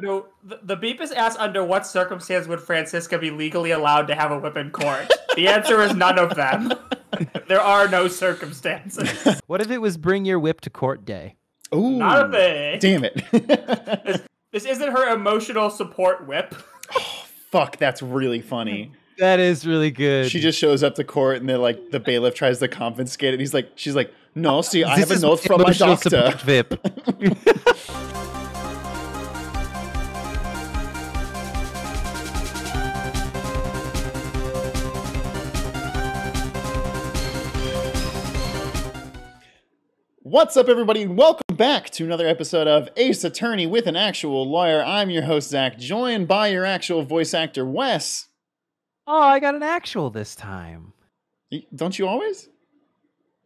No, the, the beep is asked under what circumstance would Franziska be legally allowed to have a whip in court? the answer is none of them. there are no circumstances. What if it was bring your whip to court day? Ooh, Not a thing. damn it. This isn't her emotional support whip. Oh, Fuck, that's really funny. That is really good. She just shows up to court and then like the bailiff tries to confiscate it. And He's like, she's like, no, see, I This have a note from my doctor. support VIP. What's up, everybody, and welcome back to another episode of Ace Attorney with an Actual Lawyer. I'm your host, Zach, joined by your actual voice actor, Wes. oh, I got an actual this time. Don't you always?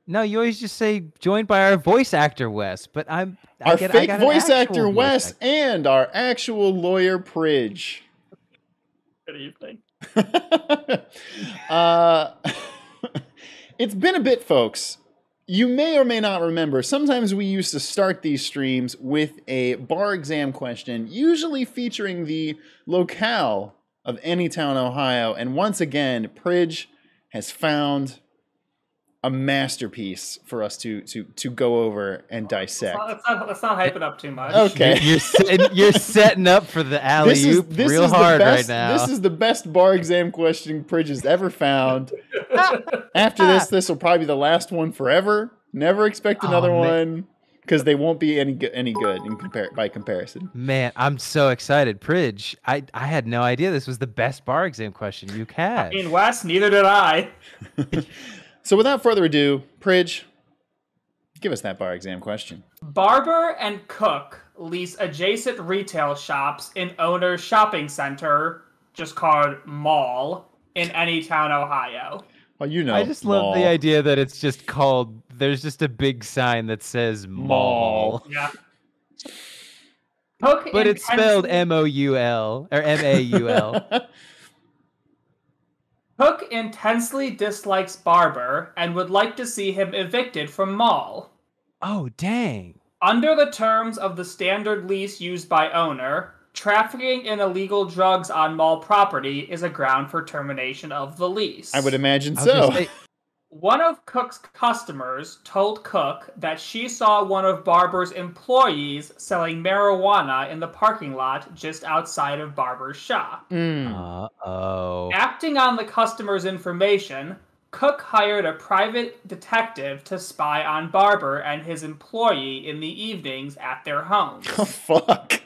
No, you always just say joined by our voice actor Wes, but I'm I Our get, I fake got voice actual actor, voice Wes, actor. and our actual lawyer, Pridge. Good evening. uh, it's been a bit, folks. You may or may not remember, sometimes we used to start these streams with a bar exam question, usually featuring the locale of Anytown, Ohio. And once again, Pridge has found a masterpiece for us to to to go over and Let's dissect. not, let's, not, let's not hype it up too much. Okay. You're, you're, setting, you're setting up for the alley This is, oop this real is the hard best, right now. This is the best bar exam question Pridge has ever found. After this, this will probably be the last one forever. Never expect Oh, another man. one because they won't be any good, any good in compare by comparison. Man, I'm so excited. Pridge, I, I had no idea this was the best bar exam question you I had. mean, Wes, neither did I. So without further ado, Pridge, give us that bar exam question. Barber and Cook lease adjacent retail shops in Owner's Shopping Center, just called Mall, in Anytown, Ohio. Well, you know, I just love the idea that it's just called. There's just a big sign that says mall, Mall. Yeah. Cook but it's spelled M O U L or M A U L. Cook intensely dislikes Barber and would like to see him evicted from Mall. Oh dang! Under the terms of the standard lease used by owner, trafficking in illegal drugs on mall property is a ground for termination of the lease. I would imagine I so. say, One of Cook's customers told Cook that she saw one of Barber's employees selling marijuana in the parking lot just outside of Barber's shop. Mm. uh oh. Acting on the customer's information, Cook hired a private detective to spy on Barber and his employee in the evenings at their homes. Oh fuck.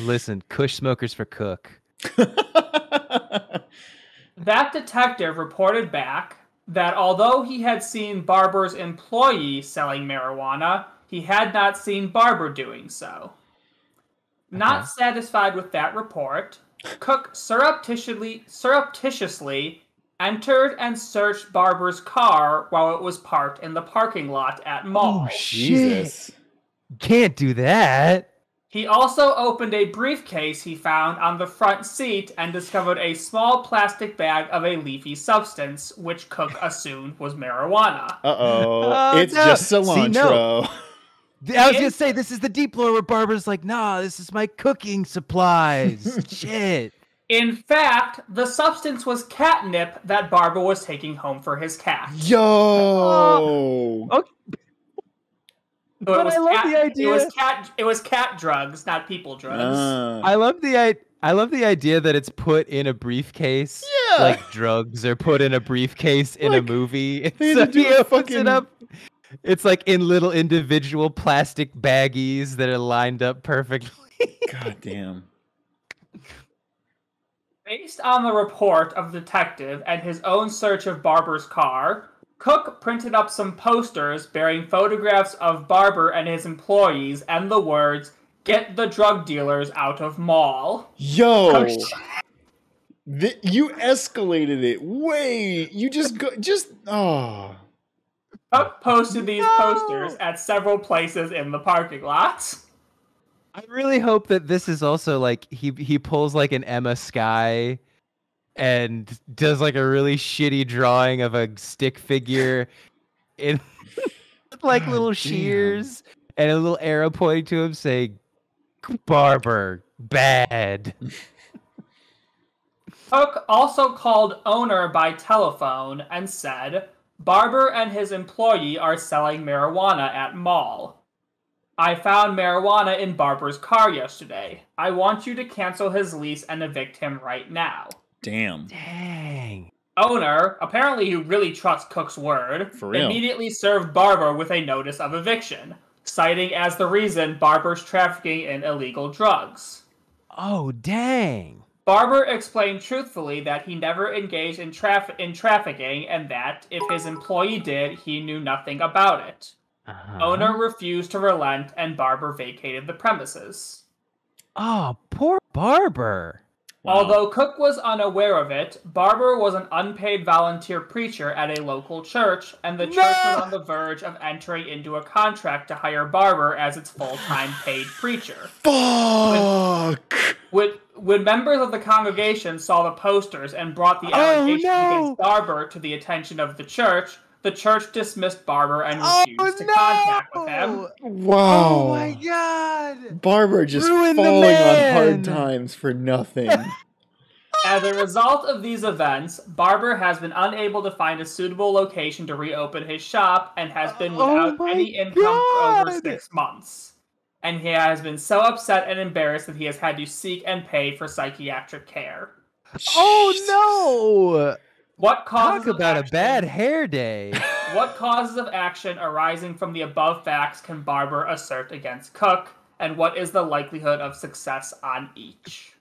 Listen, Kush smokers for Cook. That detective reported back that although he had seen Barber's employee selling marijuana, he had not seen Barber doing so. Not Okay. satisfied with that report, Cook surreptitiously, surreptitiously entered and searched Barber's car while it was parked in the parking lot at Mall. Oh, Jesus. Can't do that. He also opened a briefcase he found on the front seat and discovered a small plastic bag of a leafy substance, which Cook assumed was marijuana. Uh oh. It's no. just See, cilantro. no. I was gonna say this is the deep lore where Barbara's like, nah, this is my cooking supplies. Shit. In fact, the substance was catnip that Barber was taking home for his cat. Yo. Okay. So it But was I love cat, the idea- It was cat. It was cat drugs, not people drugs. Ah. I love the I, I love the idea that it's put in a briefcase. Yeah. Like drugs are put in a briefcase in Like, a movie. they so do a fucking- it up. It's like in little individual plastic baggies that are lined up perfectly. God damn. Based on the report of the detective and his own search of Barber's car, Cook printed up some posters bearing photographs of Barber and his employees and the words, Get the drug dealers out of mall. Yo. Oh, shit. Th- you escalated it way. You just go. Just oh. Cook posted these No. posters at several places in the parking lot. I really hope that this is also like he he pulls like an Emma Sky and does like a really shitty drawing of a stick figure in with, like God little damn. shears and a little arrow pointing to him saying Barber Bad. Cook also called owner by telephone and said, Barber and his employee are selling marijuana at mall. I found marijuana in Barber's car yesterday. I want you to cancel his lease and evict him right now. Damn. Dang. Owner, apparently who really trusts Cook's word, For real. immediately served Barber with a notice of eviction, citing as the reason Barber's trafficking in illegal drugs. Oh, dang. Barber explained truthfully that he never engaged in, traf- in trafficking and that, if his employee did, he knew nothing about it. Uh-huh. Owner refused to relent and Barber vacated the premises. Oh, poor Barber. Wow. Although Cook was unaware of it, Barber was an unpaid volunteer preacher at a local church, and the church was on the verge of entering into a contract to hire Barber as its full time paid preacher. Fuck. When, when members of the congregation saw the posters and brought the Oh, allegations no! against Barber to the attention of the church, the church dismissed Barber and Oh, refused to no! contact with him. Wow. Oh, my God. Barber just Ruin the falling on hard times for nothing. As a result of these events, Barber has been unable to find a suitable location to reopen his shop and has been Oh without my any income for over six months. And he has been so upset and embarrassed that he has had to seek and pay for psychiatric care. Oh, no. What causes Talk of about a action- bad hair day. What causes of action arising from the above facts can Barber assert against Cook, and what is the likelihood of success on each?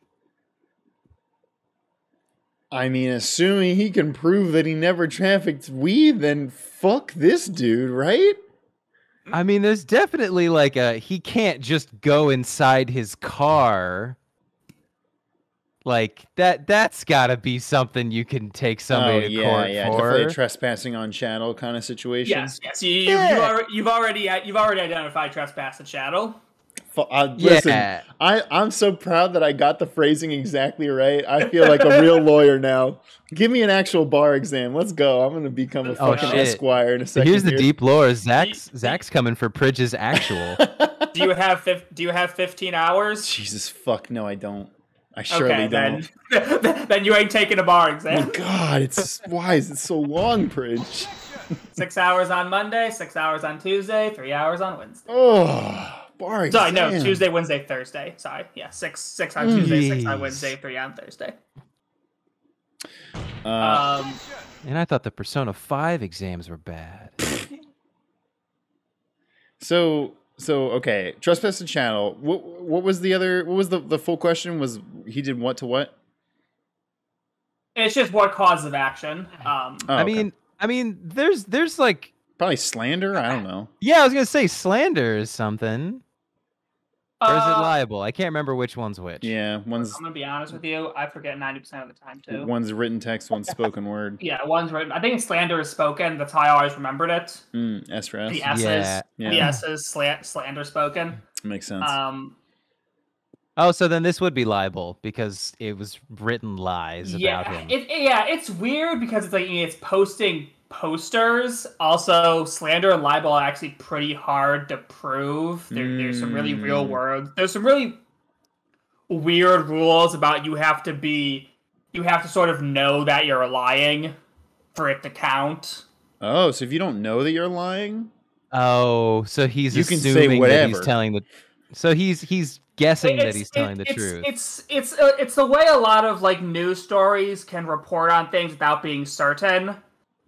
I mean, assuming he can prove that he never trafficked weed, then fuck this dude, right? I mean, there's definitely like a he can't just go inside his car. Like that that's got to be something you can take somebody oh, to yeah, court yeah, for. definitely a trespassing on chattel kind of situation. Yes, yes. You, you, Yeah. you've, already, you've already you've already identified trespass and chattel. Uh, listen, yeah. I, I'm so proud that I got the phrasing exactly right. I feel like a real lawyer now. Give me an actual bar exam. Let's go. I'm gonna become a Oh, fucking shit. esquire in a So second. here's the here. deep lore. Zach's Ye- Zach's coming for Pridge's actual. Do you have fif- Do you have fifteen hours? Jesus fuck no, I don't. I surely okay, don't. then then you ain't taking a bar exam. Oh exam. God, it's why is it so long, Pridge? six hours on Monday, six hours on Tuesday, three hours on Wednesday. Oh, bar exam. Sorry, no, Tuesday, Wednesday, Thursday. Sorry, yeah, six six on Tuesday, six on Wednesday, three on Thursday. Uh, Um, and I thought the Persona 5 exams were bad. so so okay, trespass and chattel. What what was the other? What was the the full question? Was he did what to what? it's just what cause of action. Um, Oh, I okay. mean, I mean there's there's like probably slander. I don't know. yeah, I was going to say slander is something. Or is it uh, libel? I can't remember which one's which. Yeah, one's I'm gonna be honest with you. I forget ninety percent of the time too. one's written text, one's spoken word. Yeah, one's written. I think slander is spoken. That's how I always remembered it. Mm, SRS The S's, Yeah. the Yeah. S's, sla- slander spoken. makes sense. Um, Oh, so then this would be libel because it was written lies about yeah, him. it, yeah, it's weird because it's like it's posting posters. Also, slander and libel are actually pretty hard to prove. There, There's some really real Mm. world. There's some really weird rules about you have to be, you have to sort of know that you're lying for it to count. oh, so if you don't know that you're lying, oh, so he's You can say assuming that he's telling the. So he's he's guessing that he's telling the it's, truth. It's it's uh, it's the way a lot of like news stories can report on things without being certain,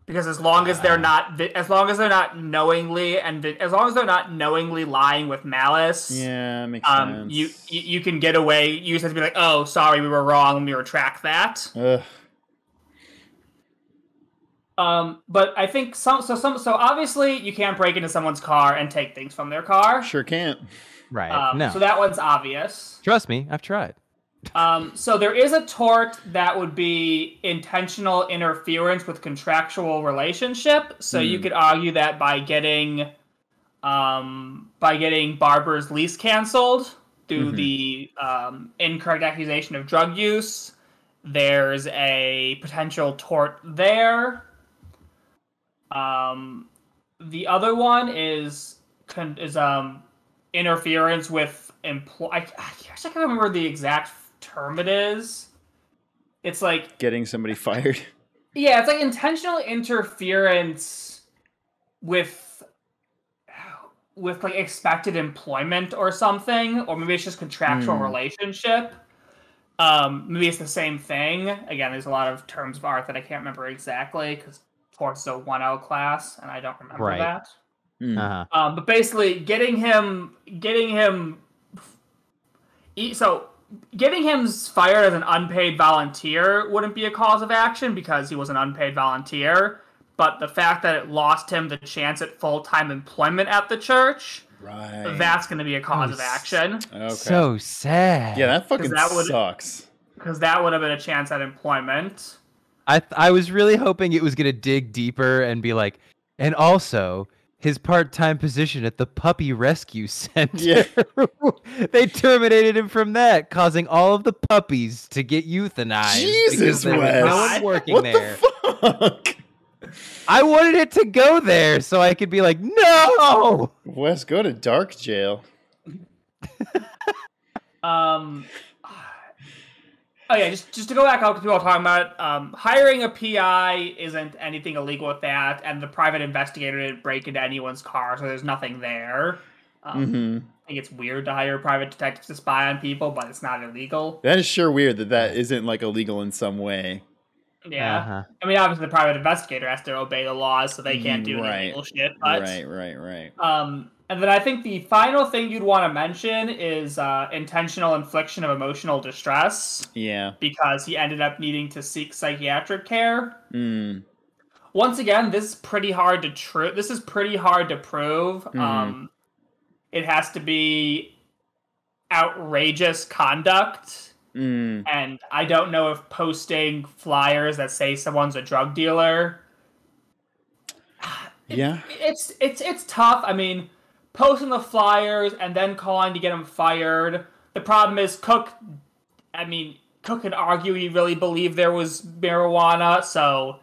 because as long as they're not as long as they're not knowingly and as long as they're not knowingly lying with malice, yeah, makes um, sense. you, you you can get away. You just have to be like, oh, sorry, we were wrong. Let me retract that. Ugh. Um, but I think some so some so obviously you can't break into someone's car and take things from their car. sure can't. right. Um, no. So that one's obvious. Trust me, I've tried. Um, so there is a tort that would be intentional interference with contractual relationship. So you Hmm. could argue that by getting, um, by getting Barber's lease canceled due Mhm. the um, incorrect accusation of drug use, there's a potential tort there. Um, the other one is is um interference with employ. I, I I can't remember the exact term it is. It's like Getting somebody fired. yeah, it's like intentional interference with with like expected employment or something, or maybe it's just contractual Hmm. relationship. Um, maybe it's the same thing. Again, there's a lot of terms of art that I can't remember exactly because torts is a one L class, and I don't remember Right. that. Hmm. Uh-huh. Um, but basically, getting him, getting him, e- so getting him fired as an unpaid volunteer wouldn't be a cause of action because he was an unpaid volunteer. But the fact that it lost him the chance at full time employment at the church, Right. that's going to be a cause of action okay. So sad. yeah, that fucking that sucks. because that would have been a chance at employment. I th- I was really hoping it was gonna dig deeper and be like, and also his part-time position at the puppy rescue center. Yeah. they terminated him from that, causing all of the puppies to get euthanized. Jesus, because there was no one's one working What there. the fuck? I wanted it to go there so I could be like, no. Wes, go to dark jail. Um. Oh yeah, just just to go back up to people talking about um, hiring a PI isn't anything illegal with that, and the private investigator didn't break into anyone's car, so there's nothing there. Um, hmm I think it's weird to hire private detectives to spy on people, but it's not illegal. That is sure weird that that isn't like illegal in some way. Yeah, Uh-huh. I mean, obviously the private investigator has to obey the laws, so they can't do any illegal shit. But right, right, right. Um, and then I think the final thing you'd want to mention is uh, intentional infliction of emotional distress Yeah. because he ended up needing to seek psychiatric care. Mm. Once again, this is pretty hard to true. This is pretty hard to prove. Mhm. Um, it has to be outrageous conduct, Mm. and I don't know if posting flyers that say someone's a drug dealer Yeah. it's it's it's tough. I mean, posting the flyers and then calling to get him fired. The problem is Cook. I mean, Cook could argue he really believed there was marijuana, so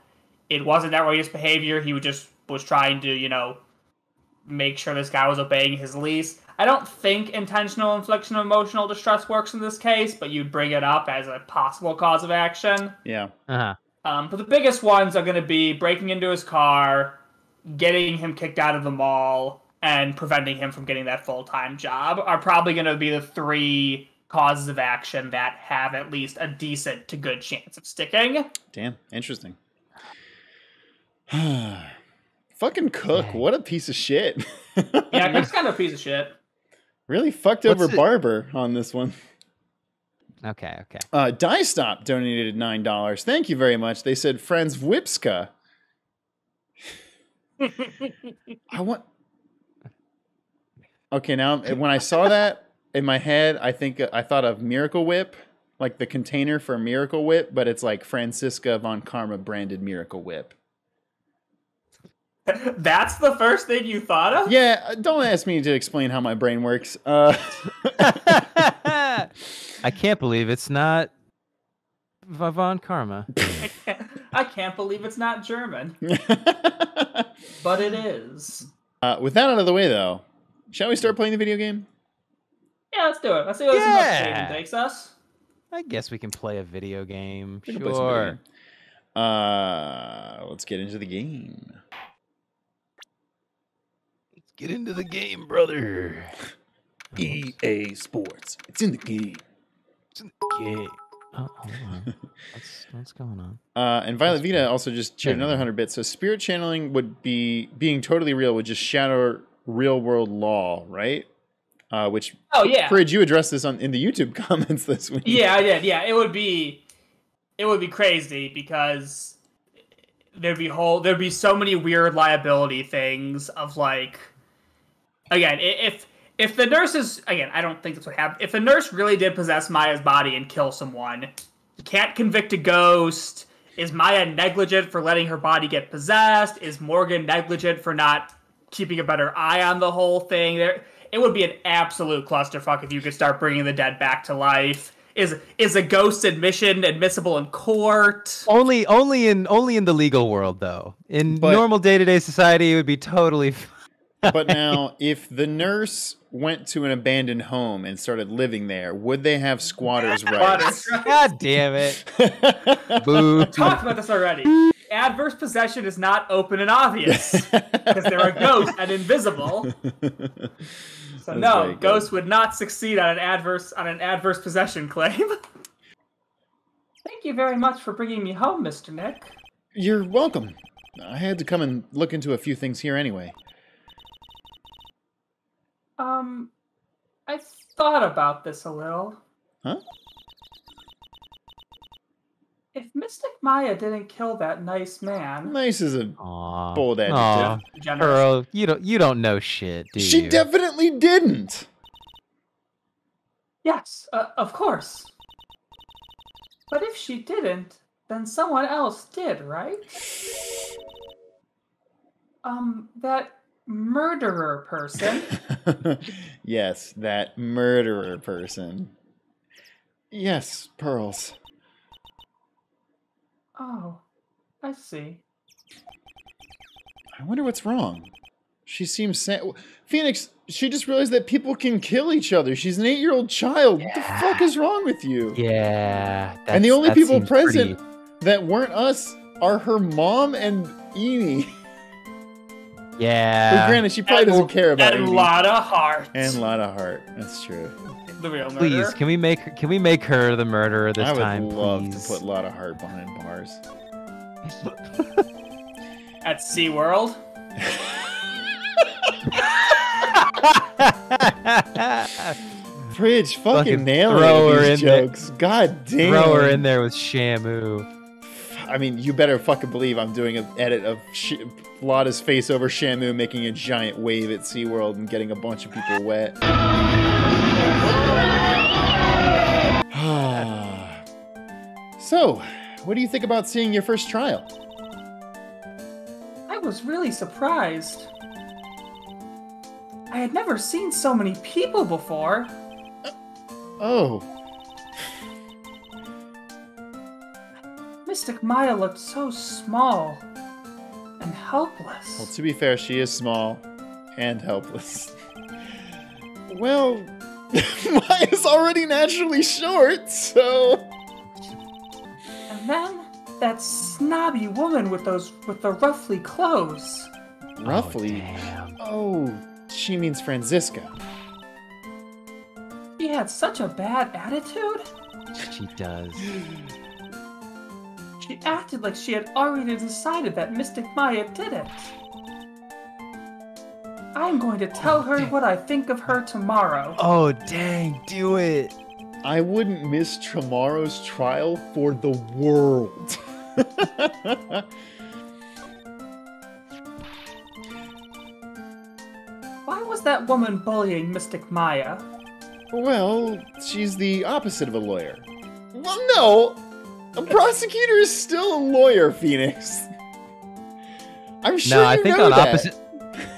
it wasn't that outrageous behavior. He would just was trying to, you know, make sure this guy was obeying his lease. I don't think intentional infliction of emotional distress works in this case, but you'd bring it up as a possible cause of action. Yeah. Uh-huh. Um, but the biggest ones are going to be breaking into his car, getting him kicked out of the mall, and preventing him from getting that full time job are probably going to be the three causes of action that have at least a decent to good chance of sticking. Damn. Interesting. Fucking Cook. Dang. What a piece of shit. Yeah, Cook's kind of a piece of shit. really fucked over it- Barber on this one. Okay, okay. Uh, Die Stop donated nine dollars. Thank you very much. They said friends Whipska. I want. Okay, now when I saw that in my head, I think I thought of Miracle Whip, like the container for Miracle Whip, but it's like Franziska von Karma branded Miracle Whip. That's the first thing you thought of? Yeah, uh, don't ask me to explain how my brain works. Uh, I can't believe it's not Vavon Karma. I can't believe it's not German, but it is. uh, with that out of the way, though, shall we start playing the video game? Yeah, let's do it. Let's see what this Yeah. investigation takes us. I guess we can play a video game. We can play some video Sure. game. Uh, let's get into the game. Let's get into the game, brother. EA Sports. It's in the game. Okay. Oh, hold on. What's, what's going on? Uh, and Violet Vita also just shared Yeah. another hundred bits. So spirit channeling would be being totally real would just shatter real world law, right? Uh, which Oh yeah. Pridge, you addressed this on in the YouTube comments this week. Yeah, I did. Yeah, it would be, it would be crazy because there'd be whole there'd be so many weird liability things of like, again, if if the nurses again, I don't think that's what happened. If the nurse really did possess Maya's body and kill someone, you can't convict a ghost. Is Maya negligent for letting her body get possessed? Is Morgan negligent for not keeping a better eye on the whole thing? There, it would be an absolute clusterfuck if you could start bringing the dead back to life. Is is a ghost admission admissible in court? Only, only in only in the legal world, though. In But- normal day to day society, it would be totally. f- but now, if the nurse went to an abandoned home and started living there, would they have squatters' rights? Squatters' God damn it. Boo. Talked about this already. Adverse possession is not open and obvious because they're a ghost and invisible. So That's no, good. ghost would not succeed on an adverse on an adverse possession claim. Thank you very much for bringing me home, Mr. Nick. You're welcome. I had to come and look into a few things here anyway. Um, I thought about this a little. Huh? If Mystic Maya didn't kill that nice man, Nice is a Aw. bold adjective. Aw. generous, Pearl, you don't you don't know shit, do She you? definitely didn't. yes, uh, of course. But if she didn't, then someone else did, right? Um, that murderer person. yes, that murderer person. Yes, pearls. Oh, I see. I wonder what's wrong. She seems sad. Phoenix, she just realized that people can kill each other. She's an eight-year-old child. What the fuck is wrong with you? Yeah. and the only people present pretty- that weren't us are her mom and Amy. Yeah. But granted, she probably And- doesn't care about and Lotta Hart. and a Lotta Hart. That's true. The real murderer. Please, can we make her, can we make her the murderer this time? I would time, love please? to put Lotta Hart behind bars. At SeaWorld. Pridge, fucking, Fucking nailing throw her these in there. jokes. God damn. Throw her in there with Shamu. I mean, you better fucking believe I'm doing an edit of Sh- Lotta's face over Shamu making a giant wave at SeaWorld and getting a bunch of people wet. So, what do you think about seeing your first trial? I was really surprised. I had never seen so many people before. Uh, oh, Mystic Maya looked so small and helpless. well, to be fair, she is small and helpless. well, Maya's already naturally short, so. And then that snobby woman with those with the ruffly clothes. Roughly. Oh. Oh, she means Franziska. She had such a bad attitude. She does. She acted like she had already decided that Mystic Maya did it. I'm going to tell oh, her what I think of her tomorrow. Oh dang, do it. I wouldn't miss tomorrow's trial for the world. Why was that woman bullying Mystic Maya? well, she's the opposite of a lawyer. Well, no! A prosecutor is still a lawyer, Phoenix. I'm sure no, I you think know on that. opposite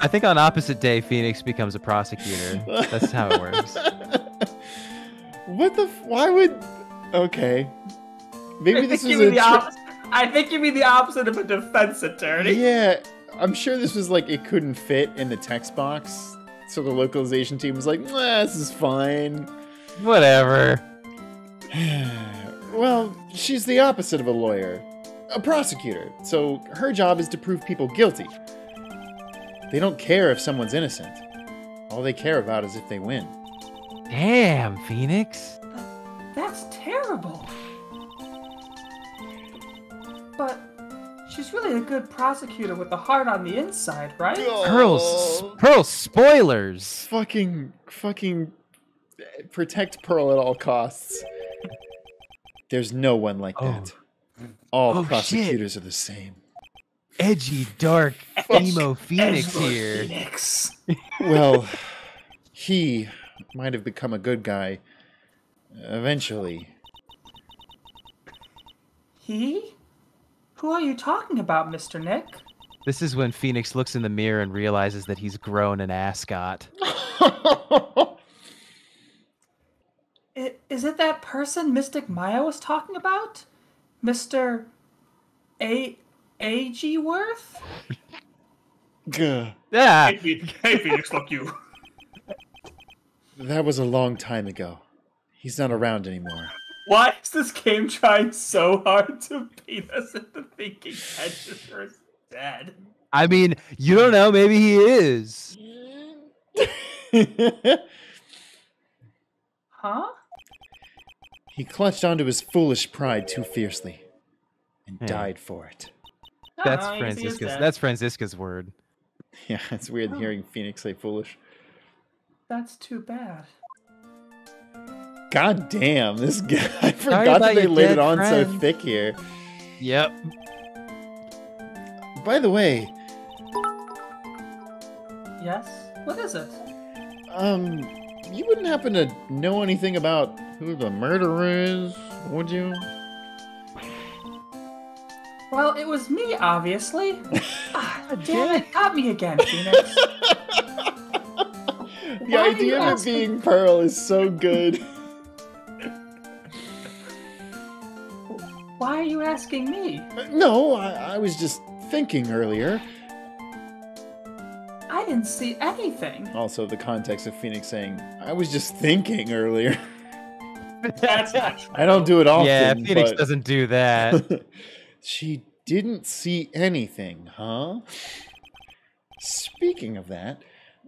I think on opposite day Phoenix becomes a prosecutor. That's how it works. what the? F- why would? Okay, maybe this think was you a. mean the tri- opposite. I think you mean the opposite of a defense attorney. Yeah, I'm sure this was like it couldn't fit in the text box, so the localization team was like, nah, "This is fine." Whatever. well, she's the opposite of a lawyer, a prosecutor. So her job is to prove people guilty. They don't care if someone's innocent. All they care about is if they win. Damn, Phoenix. That's terrible. But she's really a good prosecutor with a heart on the inside, right? Pearls Pearl spoilers. Fucking, fucking protect Pearl at all costs. There's no one like Oh. that. All Oh, shit. prosecutors are the same. Edgy, dark, emo Phoenix Edward here. Phoenix. Well, he might have become a good guy eventually. He? Who are you talking about, Mr. Nick? This is when Phoenix looks in the mirror and realizes that he's grown an ascot. I- Is it that person Mystic Maya was talking about? Mr. A. A. G. Worth? Gah. Yeah. Hey, Phoenix, hey, Phoenix, fuck you. That was a long time ago. He's not around anymore. Why is this game trying so hard to beat us into thinking Edgar is dead? I mean, you don't know. Maybe he is. Huh? he clutched onto his foolish pride too fiercely and Yeah. died for it. That's I guess he is Franziska's. That's Franziska's word. Yeah, it's weird Oh. hearing Phoenix say foolish. That's too bad. God damn, this guy. I forgot that they laid it dead on so thick here. Yep. By the way, Yes? What is it? um, you wouldn't happen to know anything about who the murderer is, would you? Well, it was me, obviously. ah, damn damn it, got me again, Phoenix. The Why idea of it being Pearl is so good. Why are you asking me? no, I, I was just thinking earlier. I didn't see anything. Also, the context of Phoenix saying, I was just thinking earlier. That's not true. I don't do it often. yeah, Phoenix but- doesn't do that. she didn't see anything, huh? Speaking of that,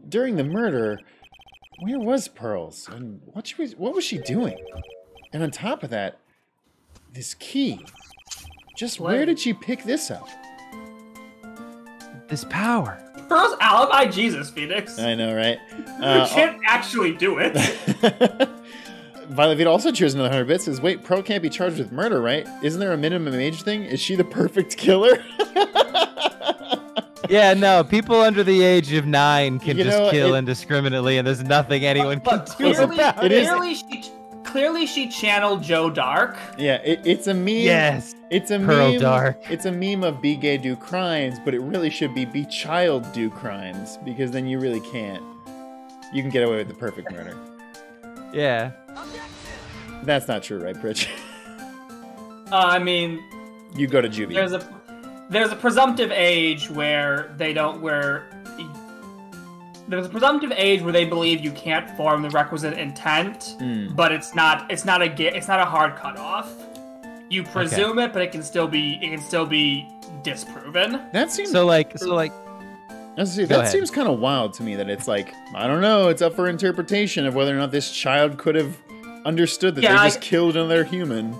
during the murder, where was Pearls? And what, she was, what was she doing? And on top of that, this key. Just What? where did she pick this up? this power. Pearl's alibi, Jesus, Phoenix. I know, right? you Uh, can't actually do it. Violet Vita also cheers another 100 bits. Says, wait, Pearl can't be charged with murder, right? Isn't there a minimum age thing? Is she the perfect killer? Yeah, no, people under the age of nine can You just know, kill it- indiscriminately, and there's nothing anyone can but do clearly, about it it. is- clearly, she, clearly she channeled Joe Dark. yeah, it, it's a meme. Yes. It's a Pearl meme. Dark. It's a meme of be gay do crimes, but it really should be be child do crimes because then you really can't. You can get away with the perfect murder. Yeah. That's not true, right, Pridge? Uh, I mean, you go to juvie. there's a there's a presumptive age where they don't where there's a presumptive age where they believe you can't form the requisite intent, Hmm. but it's not it's not a ga- it's not a hard cutoff. You presume it, but it can still be it can still be disproven. That seems. So like, so like, I was gonna say, Go that ahead. seems kind of wild to me. That it's like I don't know. It's up for interpretation of whether or not this child could have understood that Yeah, they I- just killed another human.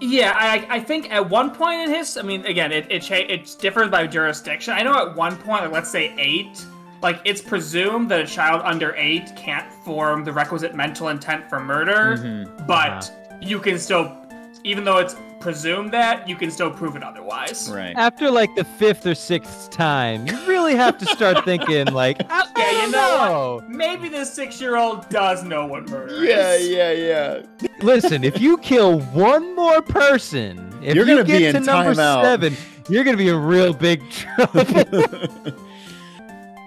Yeah, I, I think at one point in his, I mean, again, it it it's different by jurisdiction. I know at one point, like let's say eight, like it's presumed that a child under eight can't form the requisite mental intent for murder, Mm-hmm. but you can still, even though it's presumed that, you can still prove it otherwise. Right. after like the fifth or sixth time, you really have to start thinking like, I, I Yeah, you don't know know. Maybe this six-year-old does know what murder Yeah, is. yeah, yeah. yeah. Listen, if you kill one more person, if You're gonna get be in to number timeout. seven, you're gonna be in real big trouble.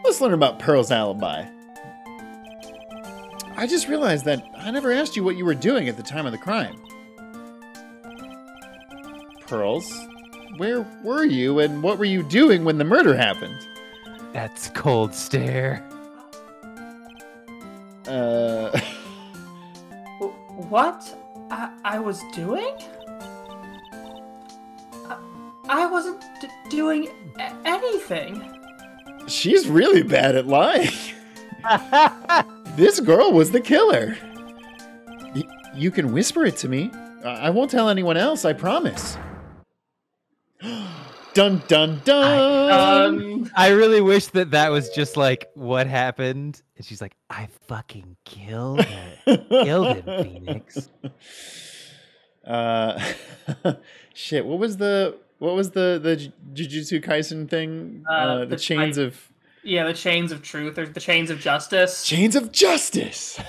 Let's learn about Pearl's alibi. I just realized that I never asked you what you were doing at the time of the crime. Pearls, where were you and what were you doing when the murder happened? That's cold stare. Uh, What I, I was doing? I, I wasn't d- doing a- anything. she's really bad at lying. This girl was the killer. Y- you can whisper it to me. I-, I won't tell anyone else, I promise. dun dun dun! Um, I really wish that that was just like what happened, and she's like, "I fucking killed her, killed him, Phoenix." Uh, shit. What was the what was the the J- Jujutsu Kaisen thing? Uh, Uh, the, the chains I- of yeah, the chains of truth or the chains of justice. chains of justice.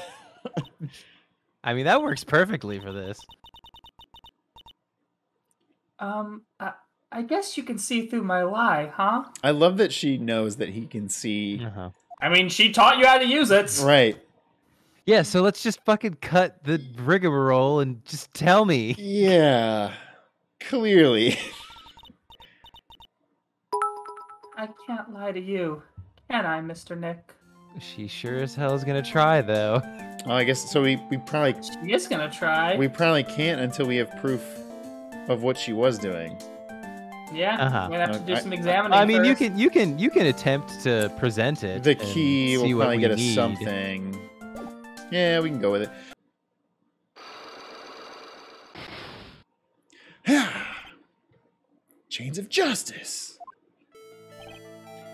I mean, that works perfectly for this. Um, I, I guess you can see through my lie, huh? I love that she knows that he can see. Uh-huh. I mean, she taught you how to use it. Right. Yeah, so let's just fucking cut the rigmarole and just tell me. Yeah. Clearly. I can't lie to you. can I'm Mr. Nick. She sure as hell is gonna try though. Oh, I guess so. We we probably She is gonna try. we probably can't until we have proof of what she was doing. Yeah, Uh-huh. we're gonna have to do some examining. I mean, you can you can you can attempt to present it. The key see will what probably we get us need. something. Yeah, we can go with it. Chains of justice.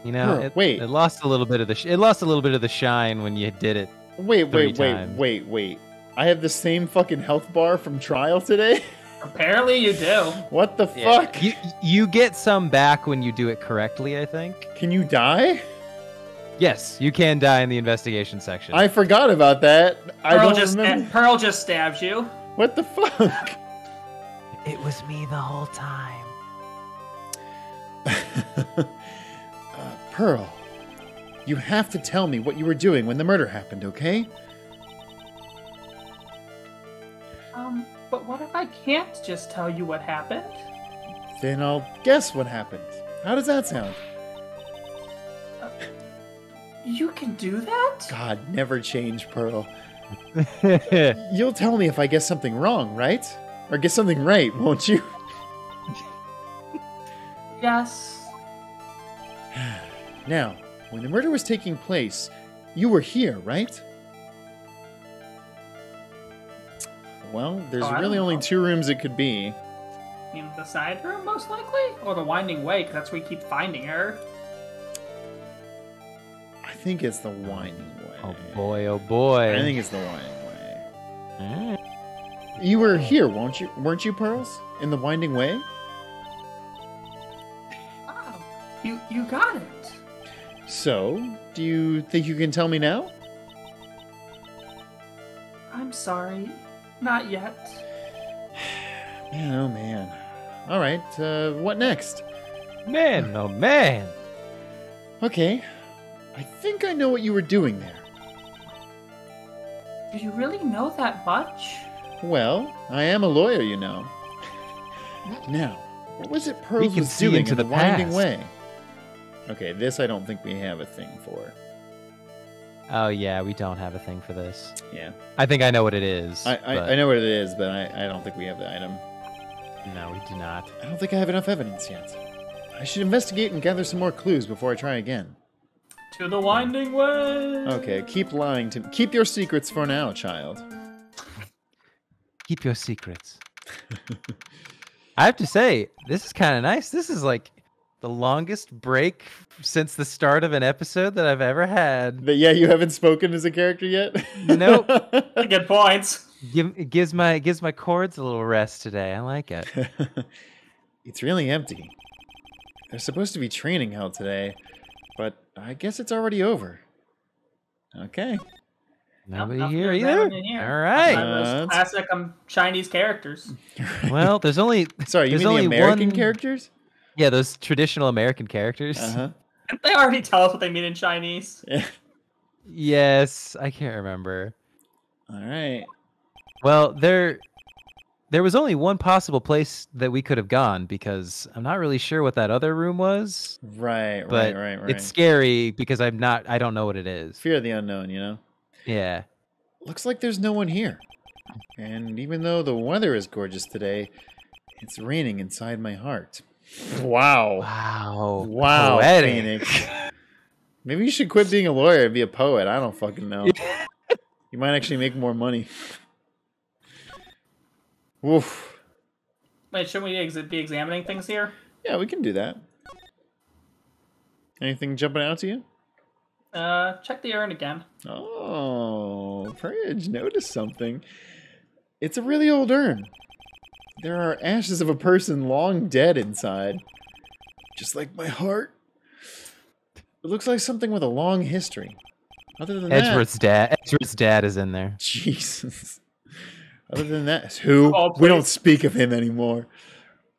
You know, Huh, it, wait. it lost a little bit of the sh- it lost a little bit of the shine when you did it. Wait, Three wait, wait, times. wait, wait. I have the same fucking health bar from trial today. Apparently, you do. what the Yeah. fuck? You you get some back when you do it correctly. I think. Can you die? Yes, you can die in the investigation section. I forgot about that. I Pearl don't just remember. Pearl just stabs you. What the fuck? It was me the whole time. uh, Pearl, you have to tell me what you were doing when the murder happened, okay? But what if I can't just tell you what happened? Then I'll guess what happened. How does that sound? Uh, you can do that? God, never change, Pearl. You'll tell me if I guess something wrong, right? Or guess something right, won't you? Yes. Now, when the murder was taking place, you were here, right? Well, there's Oh, really only know. two rooms it could be. In the side room, most likely? Or the winding way, because that's where we keep finding her. I think it's the winding way. oh boy, oh boy. I think it's the winding way. Alright. You were here, won't you? Weren't you, Pearls? In the winding way? Oh, you, you got it. So, do you think you can tell me now? I'm sorry. Not yet. Man, oh man. All right, uh, what next? Man, oh man. Okay, I think I know what you were doing there. Do you really know that much? Well, I am a lawyer, you know. Now, what was it Pearls was doing into in the, the winding past. way? Okay, this I don't think we have a thing for. Oh yeah, we don't have a thing for this. Yeah, I think I know what it is. I, but I, I know what it is, but I, I don't think we have the item. No, we do not. I don't think I have enough evidence yet. I should investigate and gather some more clues before I try again. To the winding way. Okay, keep lying to me. keep your secrets for now, child. Keep your secrets. I have to say, this is kind of nice. This is like the longest break since the start of an episode that I've ever had. But yeah, you haven't spoken as a character yet. Nope. Good points. Give, it gives my it gives my chords a little rest today. I like it. it's really empty. There's supposed to be training held today, but I guess it's already over. Okay. Nobody nothing here to either. here. All right. Outside of those Uh, classic um, Chinese characters. Well, there's only Sorry, you there's mean the only American one- characters? Yeah those traditional American characters. Uh huh. Didn't they already tell us what they mean in Chinese? Yes, I can't remember. All right. Well, there there was only one possible place that we could have gone because I'm not really sure what that other room was. Right, right, But right, right. It's scary because I'm not I don't know what it is. Fear of the unknown, you know? Yeah. Looks like there's no one here. And even though the weather is gorgeous today, it's raining inside my heart. Wow. Wow. Wow, Poetic. Phoenix. Maybe you should quit being a lawyer and be a poet. I don't fucking know. you might actually make more money. Woof. Wait, shouldn't we ex- be examining things here? Yeah, we can do that. Anything jumping out to you? Uh, check the urn again. Oh, Pridge, notice something. It's a really old urn. There are ashes of a person long dead inside. Just like my heart. It looks like something with a long history. Other than that, Edgeworth's dad Edgeworth's dad is in there. Jesus. Other than that, who? Oh, we don't speak of him anymore.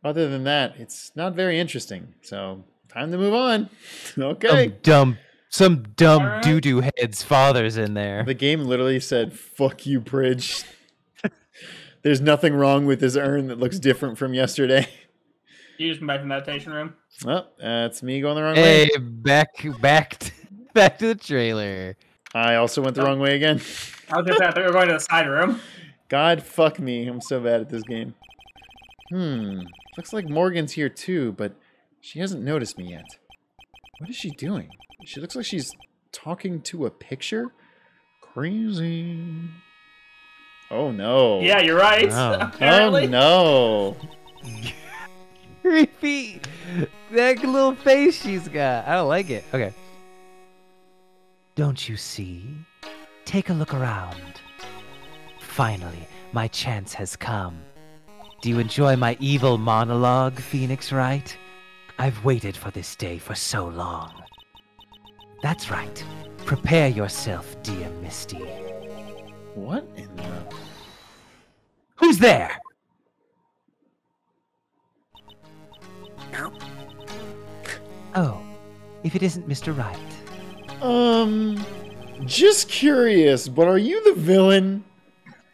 Other than that, it's not very interesting. So, time to move on. okay. Some dumb some dumb Alright. doo doo heads fathers in there. The game literally said, fuck you, Pridge. There's nothing wrong with this urn that looks different from yesterday. You just went back to the meditation room. Well, that's me going the wrong Hey, way. back back t- Back to the trailer. I also went the wrong way again. I was just I thought we were going to the side room. God fuck me. I'm so bad at this game. Hmm. Looks like Morgan's here too, but she hasn't noticed me yet. What is she doing? She looks like she's talking to a picture? Crazy. Oh no. Yeah, you're right. Wow. Oh no. Creepy. That little face she's got. I don't like it. Okay. Don't you see? Take a look around. Finally, my chance has come. Do you enjoy my evil monologue, Phoenix Wright? I've waited for this day for so long. That's right. Prepare yourself, dear Misty. What in the Who's there? Oh, if it isn't Mr. Wright. Um just curious, but are you the villain?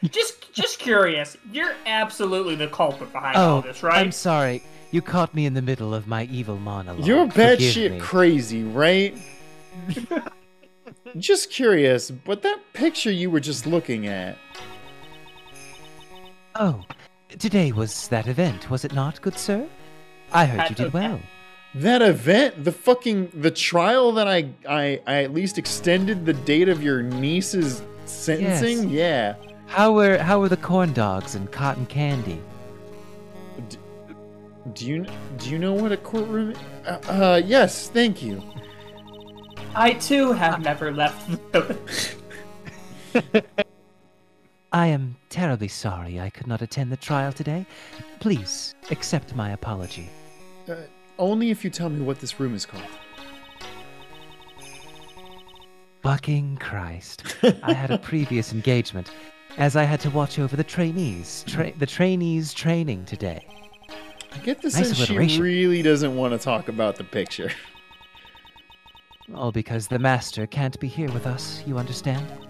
Just, just curious. You're absolutely the culprit behind all Oh, this, right? I'm sorry. You caught me in the middle of my evil monologue. You're Forgive batshit me. crazy, right? just curious, but that picture you were just looking at. Oh, today was that event, was it not, good sir? I heard you did well. That event, the fucking the trial that I I I at least extended the date of your niece's sentencing. Yes. Yeah. How were how were the corn dogs and cotton candy? Do you do you know what a courtroom? Uh, uh yes, thank you. I too have never left the village. I am terribly sorry I could not attend the trial today. Please accept my apology. Uh, only if you tell me what this room is called. Bucking Christ. I had a previous engagement, as I had to watch over the trainees, tra- the trainees training today. I get the Nice sense she really doesn't want to talk about the picture. All because the master can't be here with us, you understand?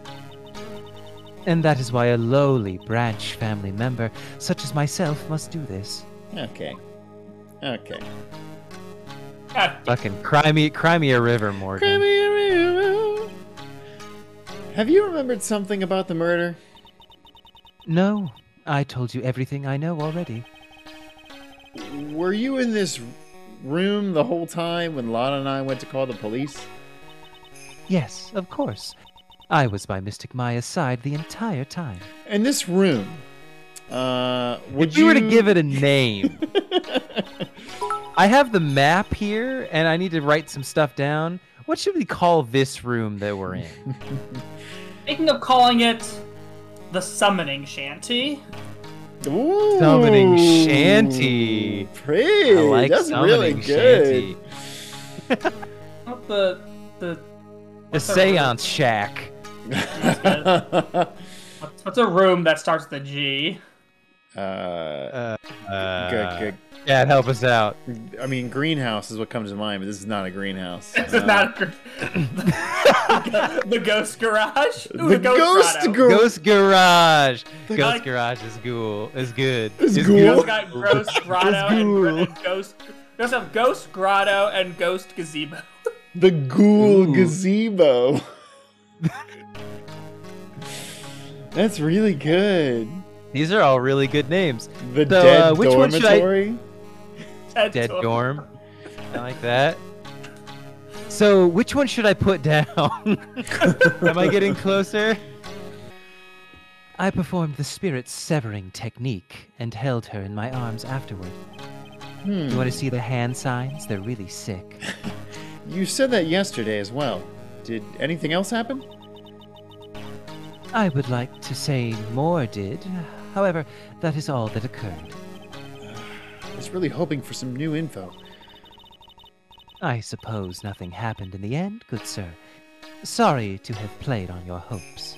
And that is why a lowly branch family member, such as myself, must do this. Okay. Okay. Fucking cry me, cry me a river, Morgan. Have you remembered something about the murder? No, I told you everything I know already. Were you in this room the whole time when Lana and I went to call the police? Yes, of course. I was by Mystic Maya's side the entire time. And this room, uh, would if we you were to give it a name, I have the map here, and I need to write some stuff down. What should we call this room that we're in? Thinking of calling it the Summoning Shanty. Ooh, Summoning Shanty. Pretty. I like That's really summoning good. shanty. Not the the The What's that Seance Shack. What's, what's a room that starts with a G? uh, Uh, good, good. Yeah, help us out. I mean, greenhouse is what comes to mind, but this is not a greenhouse. This Uh, is not a, the ghost garage. Ooh, the ghost grotto. girl. Ghost Garage. The- Ghost Like- Garage is cool. Is good. Is Is cool. Ghost good. got Ghost Grotto and, cool. and Ghost. Ghost have Ghost Grotto and Ghost Gazebo. The ghoul Ooh. gazebo. That's really good. These are all really good names. The So, dead uh, which one should I- dormitory. Dead, Dead door. dorm. I like that. So, which one should I put down? Am I getting closer? I performed the spirit severing technique and held her in my arms afterward. Hmm. You want to see the hand signs? They're really sick. You said that yesterday as well. Did anything else happen? I would like to say more did. However, that is all that occurred. I was really hoping for some new info. I suppose nothing happened in the end, good sir. Sorry to have played on your hopes.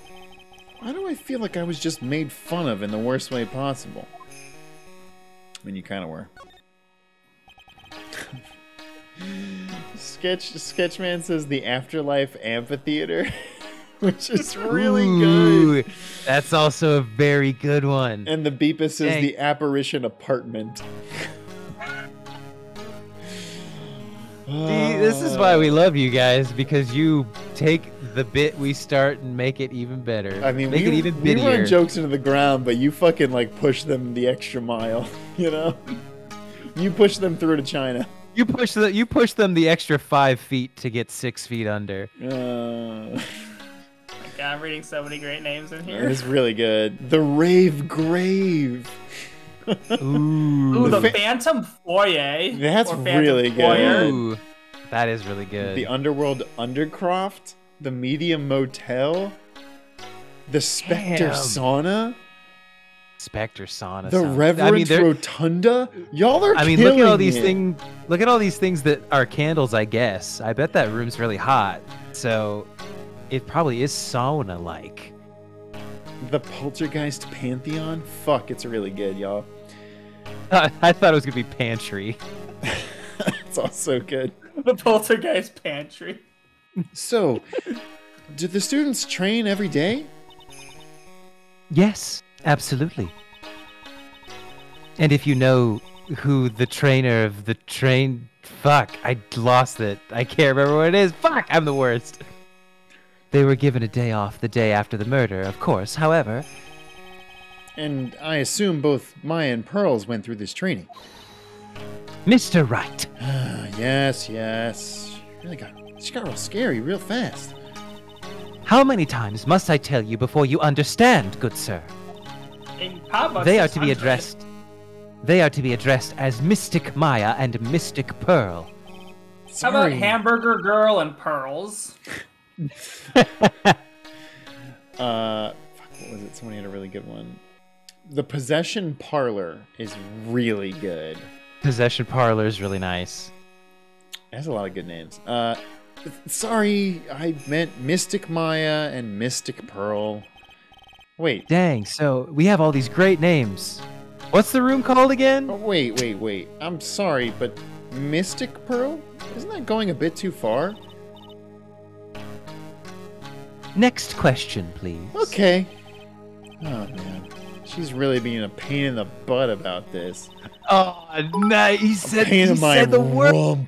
Why do I feel like I was just made fun of in the worst way possible? I mean, you kind of were. Sketch Sketchman says the Afterlife Amphitheater, which is really good. That's also a very good one. And the Beepus says Dang. the Apparition Apartment. See, this is why we love you guys because you take the bit we start and make it even better. I mean, make we, it even we run jokes into the ground, but you fucking like push them the extra mile. You know, you push them through to China. You push the you push them the extra five feet to get six feet under. Uh, Yeah, I'm reading so many great names in here. it's really good. The Rave Grave. Ooh, Ooh, the fa- Phantom Foyer. That's Phantom really good. Ooh, that is really good. The Underworld Undercroft. The Medium Motel. The Spectre Damn. Sauna. Spectre Sauna. The sounds- Reverend I mean, Rotunda. Y'all are I mean, look at all these things. Look at all these things that are candles. I guess. I bet that room's really hot. So, it probably is sauna-like. The Poltergeist Pantheon. Fuck, it's really good, y'all. I thought it was gonna be pantry. it's also good. The Poltergeist Pantry. So, do the students train every day? Yes, absolutely. And if you know who the trainer of the train. Fuck, I lost it. I can't remember what it is. Fuck, I'm the worst. They were given a day off the day after the murder, of course. However, And I assume both Maya and Pearls went through this training. Mr. Wright, Ah, yes, yes. She really got. She got real scary real fast. how many times must I tell you before you understand, good sir? They are to be addressed. They are to be addressed as Mystic Maya and Mystic Pearl. How about Hamburger Girl and Pearls? Uh, fuck, what was it? Someone had a really good one. The Possession Parlor is really good. Possession Parlor is really nice. It has a lot of good names. Uh, sorry, I meant Mystic Maya and Mystic Pearl. Wait, Dang, so we have all these great names. What's the room called again? oh, wait, wait, wait. I'm sorry, but Mystic Pearl? Isn't that going a bit too far? Next question, please. Okay. Oh man, she's really being a pain in the butt about this. Oh, nice. He said, he said the word.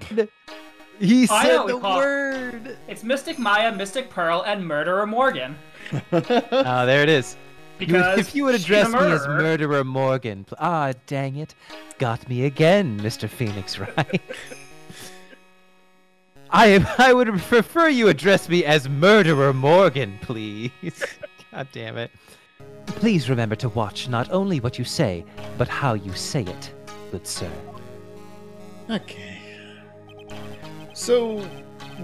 He said the call- word. It's Mystic Maya, Mystic Pearl, and Murderer Morgan. Ah, there it is. You- Because if you would address me as murderer. Murderer Morgan. pl- Ah, dang it. Got me again, Mr. Phoenix Wright. I I would prefer you address me as Murderer Morgan, please. God damn it. Please remember to watch not only what you say, but how you say it, good sir. Okay. So,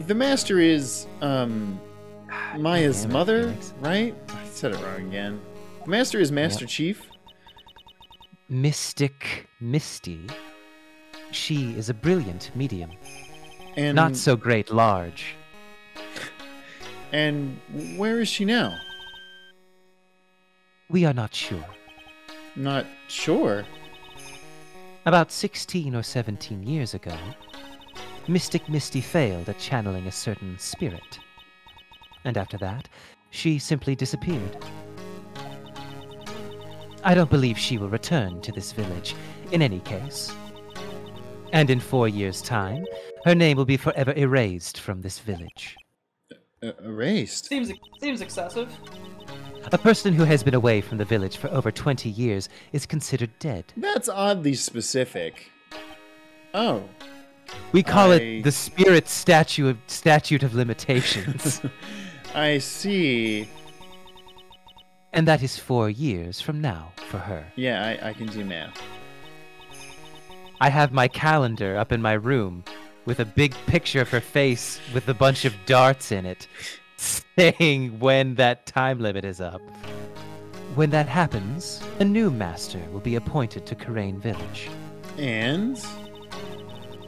the master is, um, Maya's mother, Phoenix. right? I said it wrong again. The Master is Master Chief. Mystic Misty. She is a brilliant medium, And not so great large. And where is she now? We are not sure. Not sure. About 16 or 17 years ago, Mystic Misty failed at channeling a certain spirit. And after that, she simply disappeared. I don't believe she will return to this village, in any case. And in four years' time, her name will be forever erased from this village. Uh, erased. Seems seems excessive. A person who has been away from the village for over 20 years is considered dead. That's oddly specific. Oh. We call I- it the spirit statue of, statute of limitations. I see. and that is four years from now for her. Yeah, I, I can do math. I have my calendar up in my room with a big picture of her face with a bunch of darts in it, saying when that time limit is up. When that happens, a new master will be appointed to Kurain Village. And?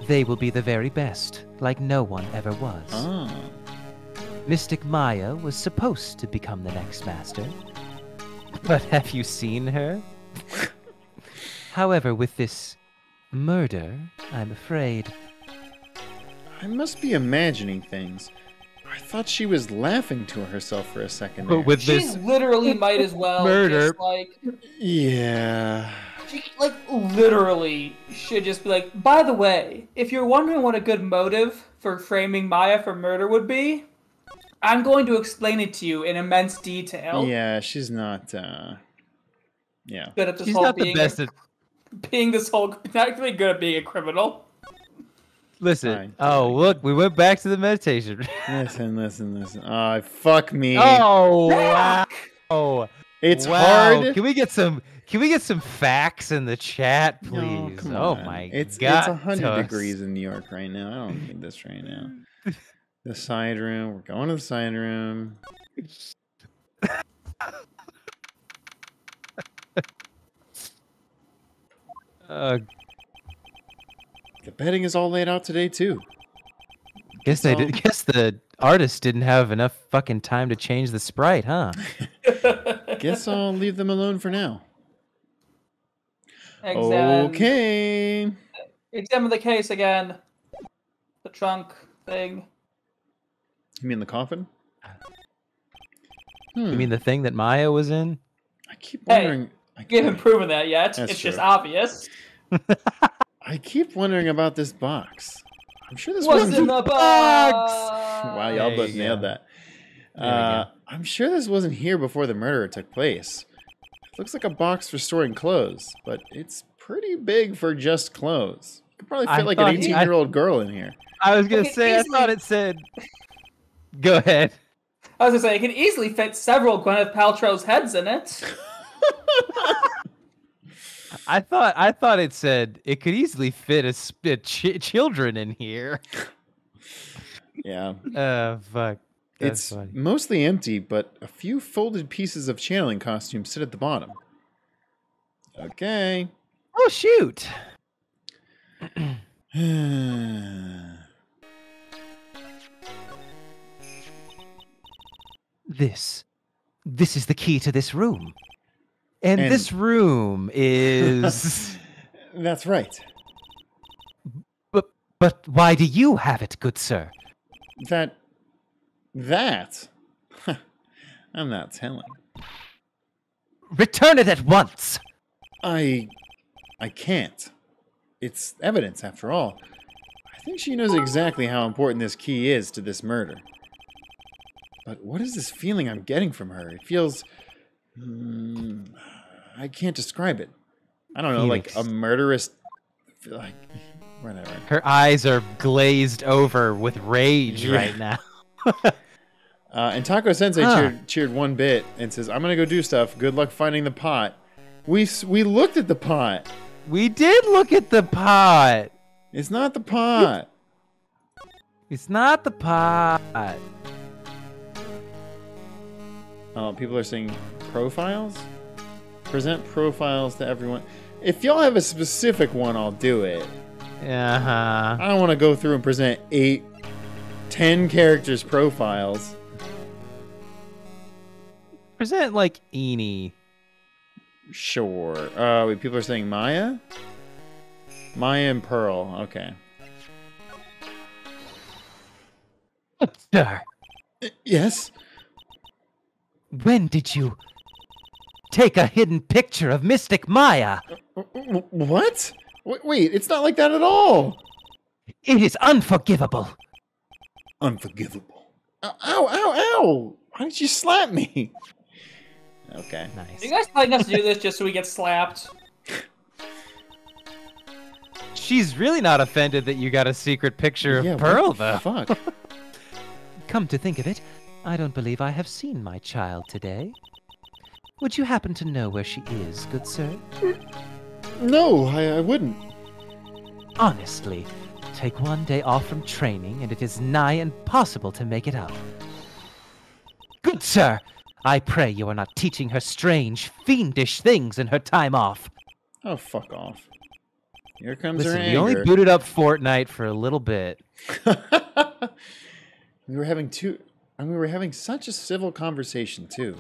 They will be the very best, like no one ever was. Ah. Mystic Maya was supposed to become the next master. But have you seen her? However, with this murder, I'm afraid. I must be imagining things. I thought she was laughing to herself for a second. But with She's this literally might as well murder- just like Yeah. She like literally should just be like. By the way, if you're wondering what a good motive for framing Maya for murder would be, I'm going to explain it to you in immense detail. Yeah, she's not. uh Yeah. Good at this She's whole not the best at. Being this whole not really good at being a criminal. Listen. Fine. Oh, look, we went back to the meditation. Listen, listen, listen. Oh, fuck me. oh wow. Oh, it's wow. hard. Can we get some? Can we get some facts in the chat, please? come oh on. my it's god. it's hundred degrees in New York right now. I don't need this right now. The side room. We're going to the side room. Uh, The bedding is all laid out today too. guess they So- did, guess the artist didn't have enough fucking time to change the sprite, huh? Guess I'll leave them alone for now. Examine, Okay. examine the case again. The trunk thing. You mean the coffin? Hmm. You mean the thing that Maya was in? I keep wondering. I You haven't proven that yet. That's it's just obvious. I keep wondering about this box. I'm sure this What's wasn't. in the box? box? Wow, y'all both you nailed that. Uh, I'm sure this wasn't here before the murder took place. It looks like a box for storing clothes, but it's pretty big for just clothes. You could probably I fit like an thought- 18 year old girl in here. I was gonna Okay, say. I easily- thought it said. Go ahead. I was gonna say it can easily fit several Gwyneth Paltrow's heads in it. I thought I thought it said it could easily fit a, sp- a ch- children in here. Yeah. Uh, fuck. That's it's funny. mostly empty, but a few folded pieces of channeling costumes sit at the bottom. Okay. Oh shoot! This, this is the key to this room, and, And- this room is. That's right. but but why do you have it, good sir? That. That. I'm not telling. Return it at once. I. I can't. It's evidence, after all. I think she knows exactly how important this key is to this murder. But what is this feeling I'm getting from her? It feels. Hmm, I can't describe it. I don't know, like a Phoenix. murderous. Like. Whatever. Her eyes are glazed over with rage Yeah. right now. Uh, and Taco Sensei Huh. cheered, cheered one bit and says, I'm going to go do stuff. Good luck finding the pot. We, we looked at the pot. We did look at the pot. It's not the pot. It's not the pot. Oh, people are saying profiles? Present profiles to everyone. If y'all have a specific one, I'll do it. Uh huh. I don't want to go through and present eight, ten characters' profiles. Present like Ini. Sure. Uh, wait, people are saying Maya? Maya and Pearl. Okay. Sir, Yes? When did you take a hidden picture of Mystic Maya? W- w- What? Wait, wait, it's not like that at all. It is unforgivable. Unforgivable. Ow, ow, ow, ow! Why did you slap me? Okay. Are Nice. you guys telling us to do this just so we get slapped? She's really not offended that you got a secret picture of Yeah, what Pearl, the though. Fuck. Come to think of it, I don't believe I have seen my child today. Would you happen to know where she is, good sir? no, I, I wouldn't. Honestly, take one day off from training, and it is nigh impossible to make it up. Good sir, I pray you are not teaching her strange, fiendish things in her time off. Oh, fuck off. Here comes Listen, her we only booted up Fortnite for a little bit. we were having two. And we were having such a civil conversation too.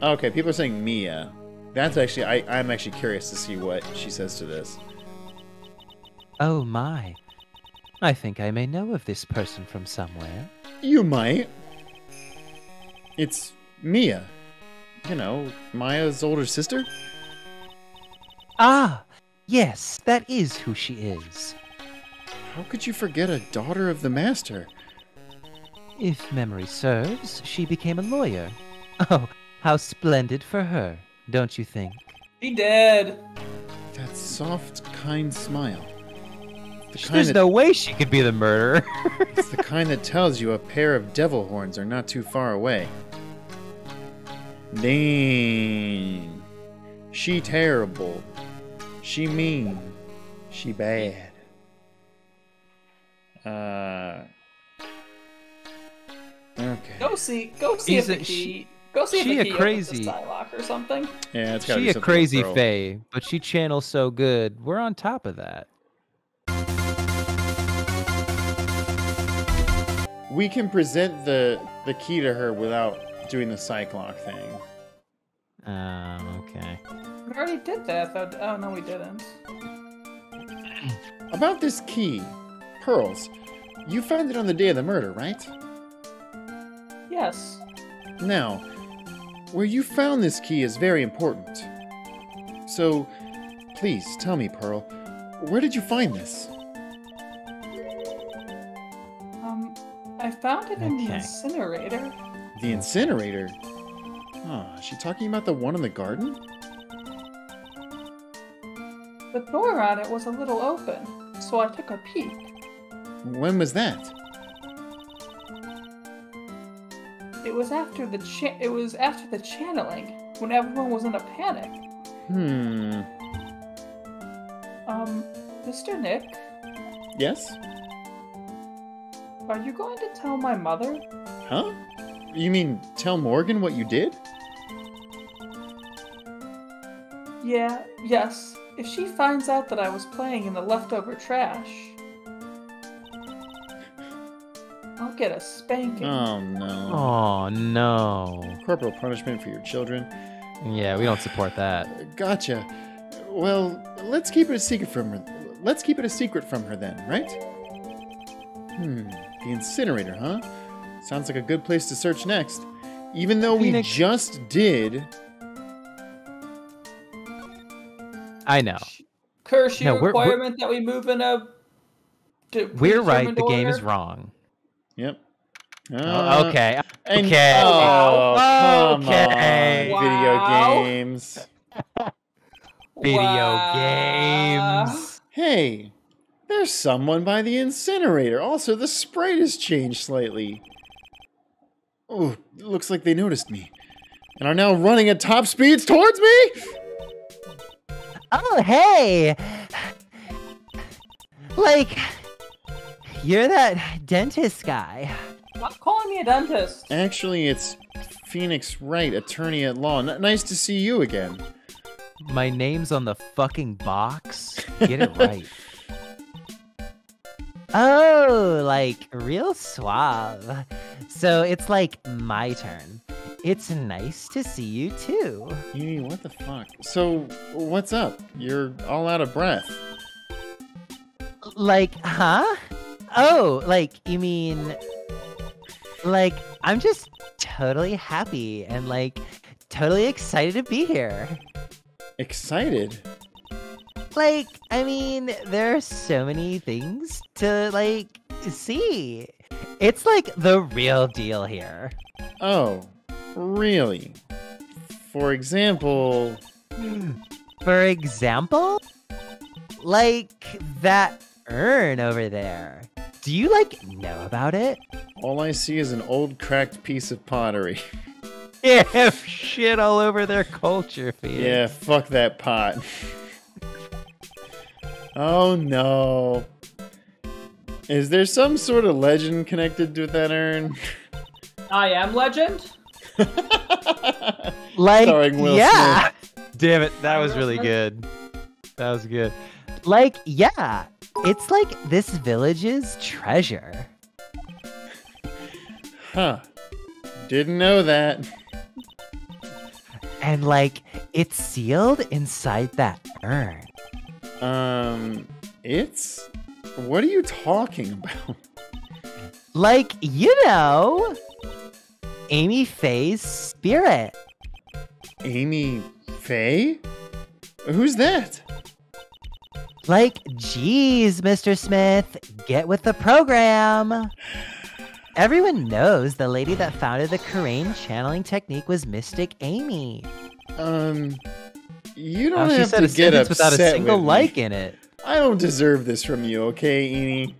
Okay, people are saying Mia. That's actually I, I'm actually curious to see what she says to this. Oh my. I think I may know of this person from somewhere. You might. It's Mia. You know, Maya's older sister. Ah, yes, that is who she is. How could you forget a daughter of the master? If memory serves, she became a lawyer. Oh, how splendid for her, don't you think? He did. That soft, kind smile. The kind There's that, no way she could be the murderer. it's the kind that tells you a pair of devil horns are not too far away. Dang. She terrible. She mean. She bad. Uh. Okay. Go see. Go see He's if a- the she- key. Go see she if a key crazy- opens Psyche-Lock or something. Yeah, it's gotta she be a crazy Pearl. fae, but she channels so good. We're on top of that. We can present the the key to her without doing the Psyche-Lock thing. Oh, okay. We already did that, though. Oh no, we didn't. About this key, pearls. You found it on the day of the murder, right? Yes. Now, where you found this key is very important. So, please tell me, Pearl, where did you find this? Um, I found it in the incinerator. The incinerator? Huh, is she talking about the one in the garden? The door on it was a little open, so I took a peek. When was that? It was after the cha- it was after the channeling, when everyone was in a panic. Hmm. Um, Mr. Nick, Yes? are you going to tell my mother? Huh? You mean tell Morgan what you did? Yeah, yes. If she finds out that I was playing in the leftover trash, I'll get a spanking. Oh no. Oh no. Corporal punishment for your children. Yeah, we don't support that. Gotcha. Well, let's keep it a secret from her. Let's keep it a secret from her then, right? Hmm. The incinerator, huh? Sounds like a good place to search next. Even though we just did. I know. Curse No, you we're- we're- requirement that we move in a. We're right. predetermined The game is wrong. Yep. Oh, Uh, okay. and- okay. Oh, come Okay. on, Wow. Video games. Video Wow. games. Hey, there's someone by the incinerator. Also, the sprite has changed slightly. Oh, looks like they noticed me. And are now running at top speeds towards me? Oh, hey! Like, you're that dentist guy. Stop calling me a dentist. Actually, it's Phoenix Wright, attorney at law. N- nice to see you again. My name's on the fucking box. Get it right. Oh, like real suave. So it's like my turn. It's nice to see you too. Yee, what the fuck? So, what's up? You're all out of breath. Like, huh? Oh, like, you mean. Like, I'm just totally happy and, like, totally excited to be here. Excited? Like, I mean, there are so many things to, like, see. It's like the real deal here. Oh, really? For example, For example, like that urn over there. Do you, like, know about it? all I see is an old cracked piece of pottery. Yeah, shit all over their culture, Phoenix. Yeah, fuck that pot. oh no. Is there some sort of legend connected to that urn? I am legend. Like, Starring Will yeah. Damn it, that was really good. That was good. Like, yeah, it's like this village's treasure. Huh. Didn't know that. And like, it's sealed inside that urn. Um, it's. What are you talking about? Like, you know, Ami Fey's spirit. Ami Fey? Who's that? Like, geez, Mr. Smith, get with the program. Everyone knows the lady that founded the Kurain channeling technique was Mystic Ami. Um, you Oh, don't she have said to a get upset without a single like in it. I don't deserve this from you, okay, Ini?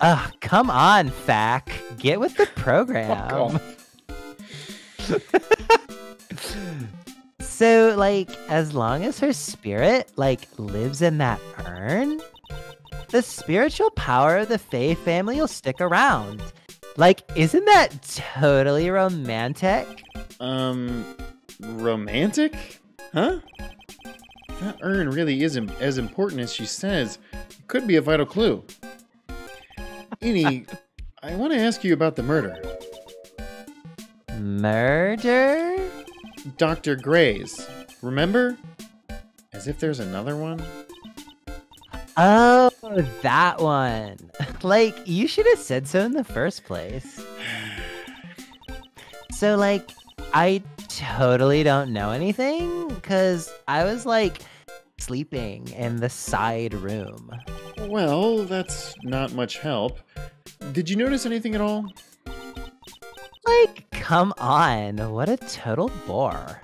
Ugh, come on, Fack. Get with the program. So, like, as long as her spirit, like, lives in that urn, the spiritual power of the Fey family will stick around. Like, isn't that totally romantic? Um, romantic? Huh? That urn really isn't as important as she says. It could be a vital clue. Ini, I want to ask you about the murder. Murder? Dr. Grey's. Remember? As if there's another one? Oh, that one. Like, you should have said so in the first place. So, like, I totally don't know anything because I was, like, sleeping in the side room. Well, that's not much help. Did you notice anything at all? Like, come on. What a total bore.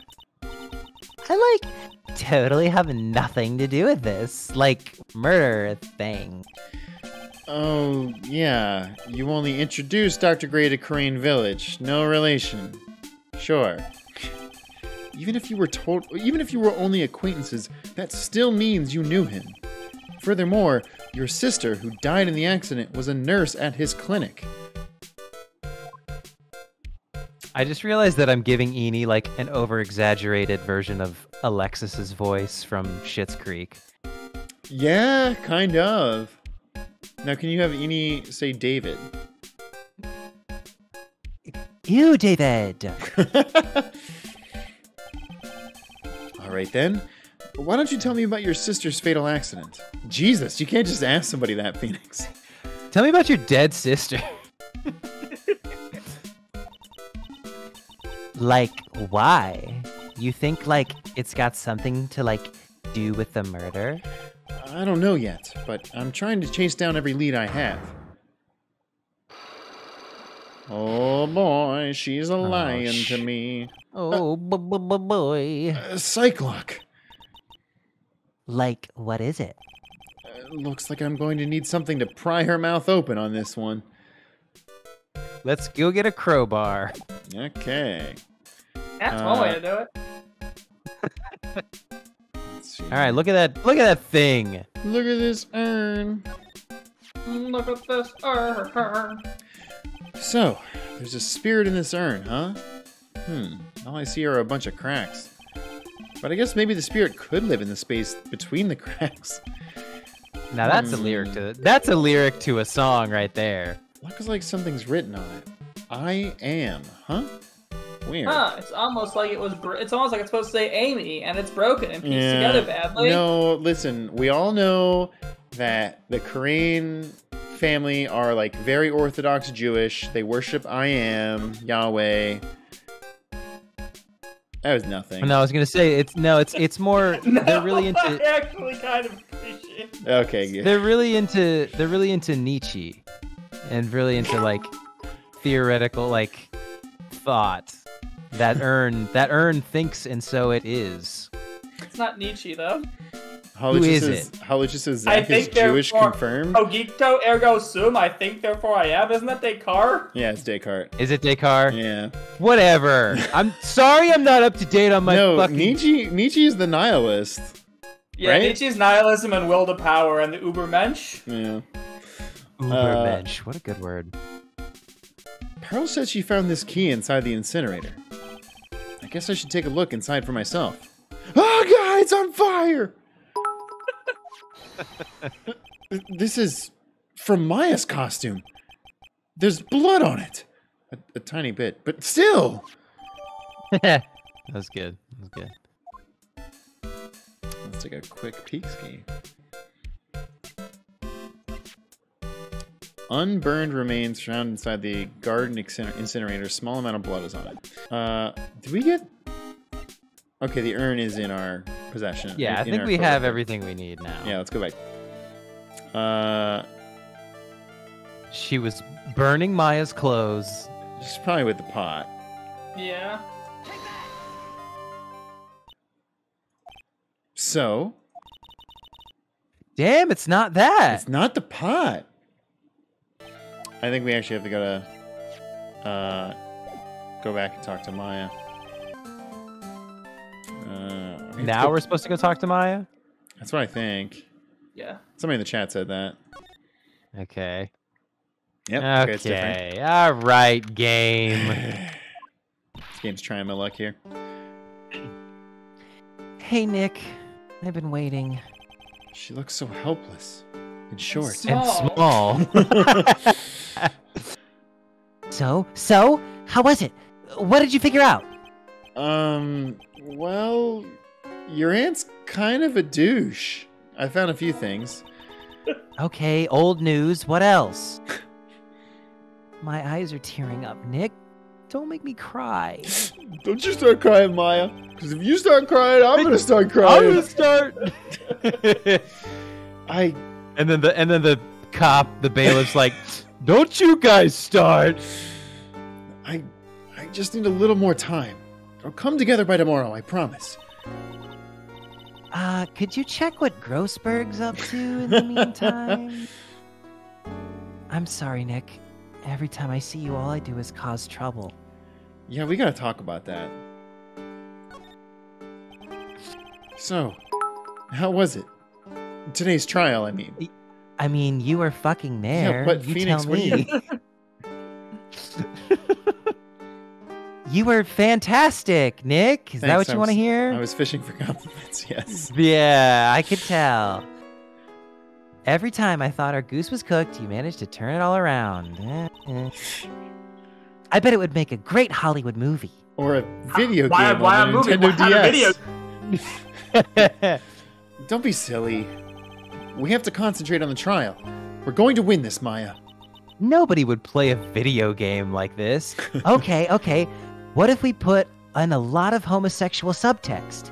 I, like, totally have nothing to do with this, like, murder thing. Oh, yeah. You only introduced Dr. Grey to Kurain Village. No relation. Sure. Even if you were told even if you were only acquaintances, that still means you knew him. Furthermore, your sister who died in the accident was a nurse at his clinic. I just realized that I'm giving Ini like an over exaggerated version of Alexis's voice from Schitt's Creek. Yeah, kind of. Now can you have any say David? You, David! All right then. Why don't you tell me about your sister's fatal accident? Jesus, you can't just ask somebody that, Phoenix. Tell me about your dead sister. like, why? You think like it's got something to like do with the murder? I don't know yet, but I'm trying to chase down every lead I have. Oh boy, she's a lying sh- to me. Oh, b- b- b- boy. Uh, Psyche-Lock. Like, what is it? Uh, looks like I'm going to need something to pry her mouth open on this one. Let's go get a crowbar. Okay. That's Uh, one way to do it. All right, look at that. Look at that thing. Look at this urn. Look at this. urn. So, there's a spirit in this urn, huh? Hmm. All I see are a bunch of cracks. But I guess maybe the spirit could live in the space between the cracks. Now that's a lyric to that's a lyric to a song right there. Looks like something's written on it. I am, huh? Weird. Huh, it's almost like it was. Br- it's almost like it's supposed to say Amy, and it's broken and pieced Yeah. together badly. No, listen, we all know that the Kurain family are like very Orthodox Jewish. They worship I am, Yahweh. That was nothing. No, I was gonna say it's no, it's it's more. No, They're really into. I actually kind of appreciate. Okay, good. They're really into. They're really into Nietzsche, and really into like theoretical like thought. That urn, that urn thinks, and so it is. It's not Nietzsche though. Holly Who just is says, it? Holly just says I Zach is think they're Jewish for- confirmed. Cogito ergo sum. I think therefore I am. Isn't that Descartes? Yeah, it's Descartes. Is it Descartes? Yeah. Whatever. I'm sorry, I'm not up to date on my no, fucking. Nietzsche. Nietzsche is the nihilist. Yeah, Right? Nietzsche's nihilism and will to power, and the Ubermensch. Yeah. Ubermensch. Uh, what a good word. Pearl said she found this key inside the incinerator. I guess I should take a look inside for myself. Oh god, it's on fire! this is from Maya's costume. There's blood on it. A, a tiny bit, but still. that was good. That was good. Let's take a quick peek ski. Unburned remains found inside the garden incinerator. Small amount of blood is on it. Uh, did we get? Okay, the urn is in our possession. Yeah, I think we photo have everything we need now. Yeah, let's go back. Uh, She was burning Maya's clothes. She's probably with the pot. Yeah. So Damn, it's not that. it's not the pot. I think we actually have to go to uh, go back and talk to Maya. Uh, we have to now go- we're supposed to go talk to Maya? That's what I think. Yeah. Somebody in the chat said that. Okay. Yep. Okay, it's. Okay. All right, game. This game's trying my luck here. hey, Nick. I've been waiting. She looks so helpless and short. Small. And small. So, so, how was it? What did you figure out? Um, well, your aunt's kind of a douche. I found a few things. Okay, old news. What else? My eyes are tearing up, Nick. Don't make me cry. Don't you start crying, Maya. Because if you start crying, I'm gonna start crying. I'm gonna start. I and then the and then the cop, the bailiff's like, "Don't you guys start." I I just need a little more time. I'll come together by tomorrow, I promise. Uh, could you check what Grossberg's up to in the meantime? I'm sorry, Nick. Every time I see you, all I do is cause trouble. Yeah, we gotta talk about that. So, how was it? Today's trial, I mean. I mean, you were fucking there. Yeah, but you Phoenix, tell me. you- You were fantastic, Nick. Is that what you I want to hear? I was fishing for compliments, yes. Yeah, I could tell. Every time I thought our goose was cooked, you managed to turn it all around. I bet it would make a great Hollywood movie. Or a video Why- game why on a the movie? Nintendo Why a DS. video? Don't be silly. We have to concentrate on the trial. We're going to win this, Maya. Nobody would play a video game like this. Okay, okay. What if we put in a lot of homosexual subtext?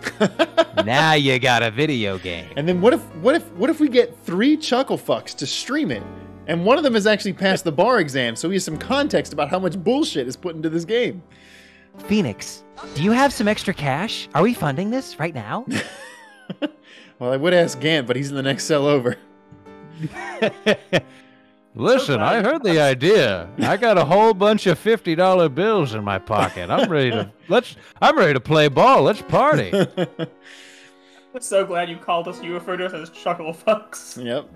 now you got a video game. And then what if what if what if we get three chuckle fucks to stream it? And one of them has actually passed the bar exam, so he has some context about how much bullshit is put into this game. Phoenix, do you have some extra cash? Are we funding this right now? Well, I would ask Gant, but he's in the next cell over. Listen, I heard the idea. I got a whole bunch of fifty dollar bills in my pocket. I'm ready to let's. I'm ready to play ball. Let's party. I'm so glad you called us. You referred to us as chuckle fucks. yep.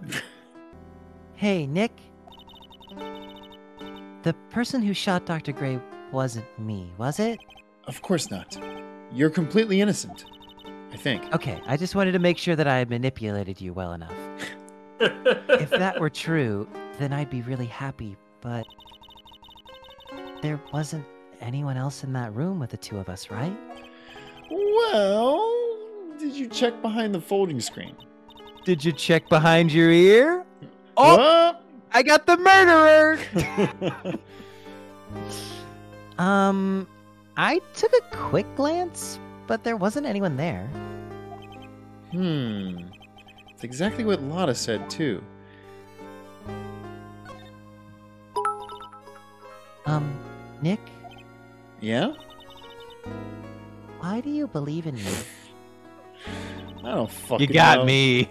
Hey, Nick. The person who shot Dr. Grey wasn't me, was it? Of course not. You're completely innocent. I think. Okay, I just wanted to make sure that I had manipulated you well enough. if that were true, then I'd be really happy, but there wasn't anyone else in that room with the two of us, right? Well, did you check behind the folding screen? Did you check behind your ear? Oh, I got the murderer. Um, I took a quick glance, but there wasn't anyone there. Hmm. It's exactly what Lotta said too. Um, Nick, Yeah? why do you believe in me? I don't fucking You got know. me.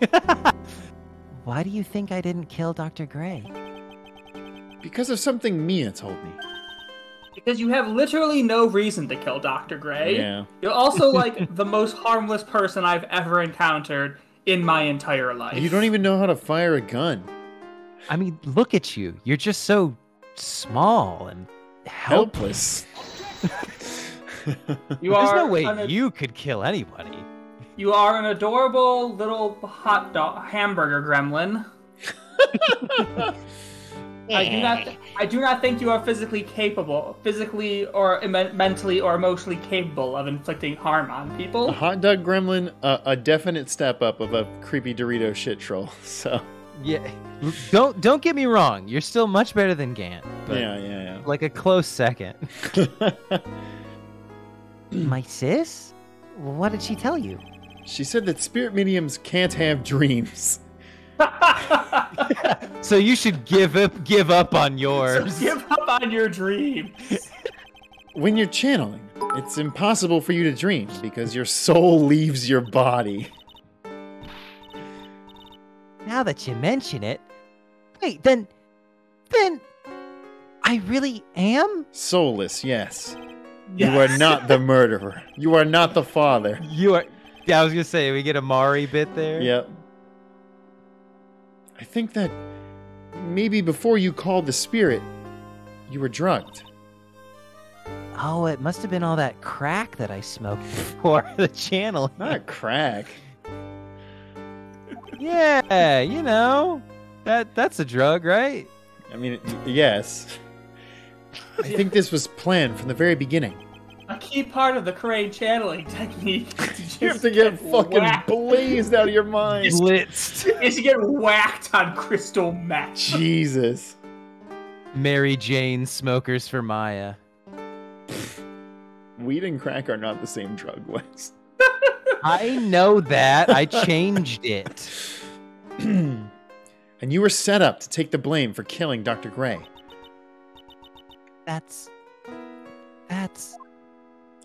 Why do you think I didn't kill Dr. Grey? Because of something Mia told me. Because you have literally no reason to kill Dr. Grey. Yeah. You're also like the most harmless person I've ever encountered in my entire life. You don't even know how to fire a gun. I mean, look at you. You're just so small and helpless. Helpless. You There's are no way an, you could kill anybody. You are an adorable little hot dog hamburger gremlin. I do not. I do not think you are physically capable, physically or em- mentally or emotionally capable of inflicting harm on a people. hot dog gremlin, uh, a definite step up of a creepy Dorito shit troll. So, Yeah. Don't don't get me wrong. You're still much better than Gant. But yeah, yeah, Like a close second. My sis? What did she tell you? She said that spirit mediums can't have dreams. So you should give up give up on So yours. give up on your dream. When you're channeling, it's impossible for you to dream because your soul leaves your body. Now that you mention it, wait, then, then, I really am. Soulless, yes. You are not the murderer. You are not the father. You are. Yeah, I was gonna say we get a Maury bit there. Yep. I think that maybe before you called the spirit, you were drugged. Oh, it must have been all that crack that I smoked. For the channel. Not crack. Yeah, you know that that's a drug, right? I mean, yes. I think this was planned from the very beginning. A key part of the Kurain channeling technique You have just to get fucking whacked, blazed out of your mind. Blitzed. is to get whacked on crystal meth. Jesus. Mary Jane smokers for Maya. Weed and crack are not the same drug, Wes. I know that. I changed it. and you were set up to take the blame for killing Dr. Grey. That's, that's.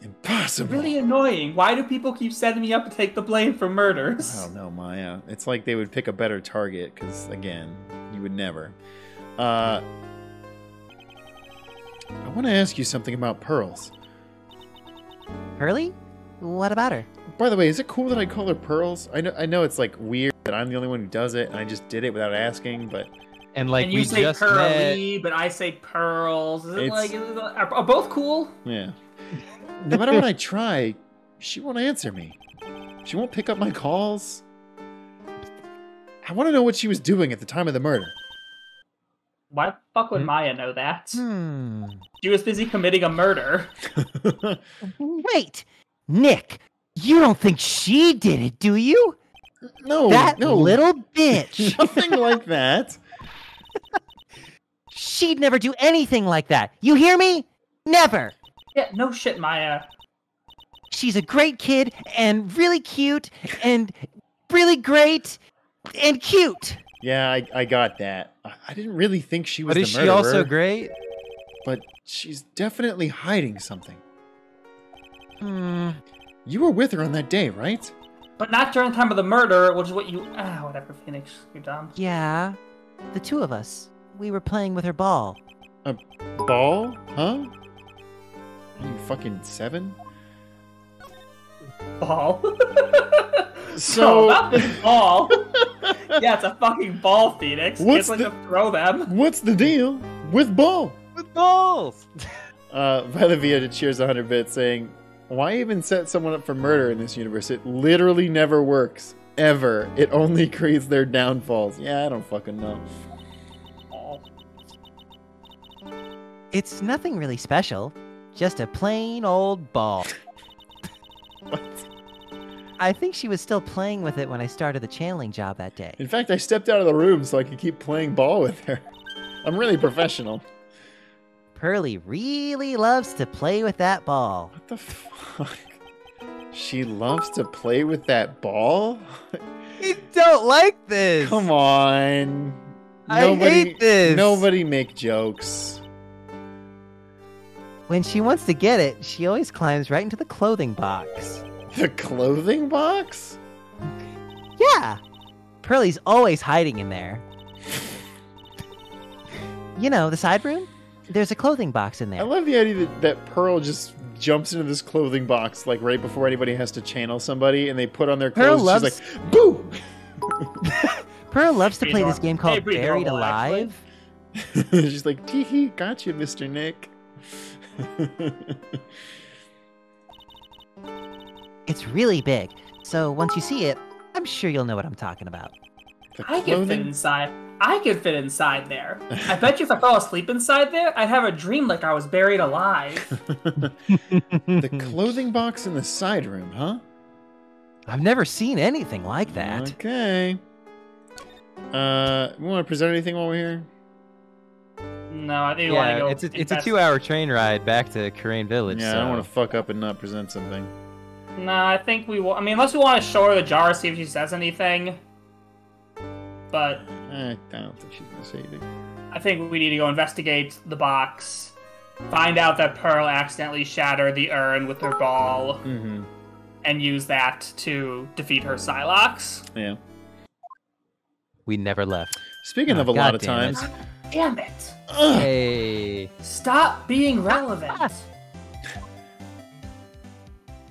Impossible. Really annoying. Why do people keep setting me up to take the blame for murders? I don't know, Maya. It's like they would pick a better target, because, again, you would never. Uh, I want to ask you something about Pearls. Pearly? What about her? By the way, is it cool that I call her Pearls? I know, I know it's like weird that I'm the only one who does it, and I just did it without asking, but And like and you we say just met. pearly, but I say pearls. Is it It's- like is it, are, are both cool? yeah. No matter what I try, she won't answer me. She won't pick up my calls. I want to know what she was doing at the time of the murder. Why the fuck would Hmm. Maya know that? Hmm. She was busy committing a murder. Wait, Nick, you don't think she did it, do you? no, that no, little bitch. nothing like that. She'd never do anything like that. You hear me? Never. Yeah, no shit, Maya. She's a great kid and really cute and really great and cute. Yeah, I, I got that. I, I didn't really think she was But the is she murderer, also great? but she's definitely hiding something. Hmm. You were with her on that day, right? But not during the time of the murder, which is what you. Ah, whatever, Phoenix. You're dumb. Yeah, the two of us. We were playing with her ball. A ball? Huh? Are you fucking seven? Ball. So- so not this ball. yeah, it's a fucking ball, Phoenix. What's Kids like the- to throw them. What's the deal with ball? With balls. Uh, Viola to cheers 100 bits saying, Why even set someone up for murder in this universe? It literally never works. Ever. It only creates their downfalls. Yeah, I don't fucking know. It's nothing really special, just a plain old ball. What? I think she was still playing with it when I started the channeling job that day. In fact, I stepped out of the room so I could keep playing ball with her. I'm really professional. Pearly really loves to play with that ball. What the fuck? She loves to play with that ball? You don't like this. Come on. I hate this. Nobody make jokes. When she wants to get it, she always climbs right into the clothing box. The clothing box? Yeah, Pearly's always hiding in there. You know, the side room? There's a clothing box in there. I love the idea that, that Pearl just jumps into this clothing box like right before anybody has to channel somebody and they put on their clothes. Pearl clothes. loves- She's like, boo! Pearl loves to play this game called Buried. Alive. She's like, tee hee, got you, Mr. Nick. It's really big, so once you see it, I'm sure you'll know what I'm talking about. I could fit inside. I could fit inside there. I bet you if I fell asleep inside there, I'd have a dream like I was buried alive. the clothing box in the side room, huh? I've never seen anything like that. Okay. Uh, we want to present anything while we're here? No, I think you want to Yeah, go. it's a, it's a two-hour train ride back to Kurain Village. Yeah, I don't want to fuck up and not present something. No, I think we will. I mean, unless we want to show her the jar, see if she says anything. But Eh, I don't think she's gonna say anything. I think we need to go investigate the box, find out that Pearl accidentally shattered the urn with her ball, Mm-hmm. and use that to defeat her Psyche-Lock. Yeah. We never left. Speaking Oh, of a lot of times. it. Times. Damn it! Hey. Stop being relevant.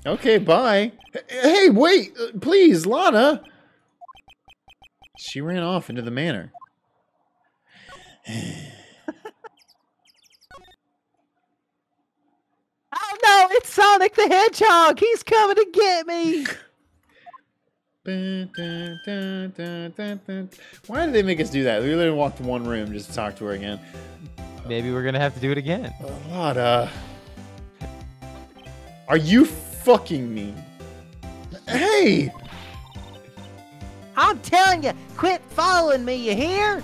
Okay, bye. Hey, wait, uh, please, Lotta. She ran off into the manor. Oh no, it's Sonic the Hedgehog. He's coming to get me. Dun, dun, dun, dun, dun, dun. Why did they make us do that? We literally walked to one room just to talk to her again. Maybe we're gonna have to do it again. Lotta. Are you fucking me? Hey! I'm telling you, quit following me, you hear?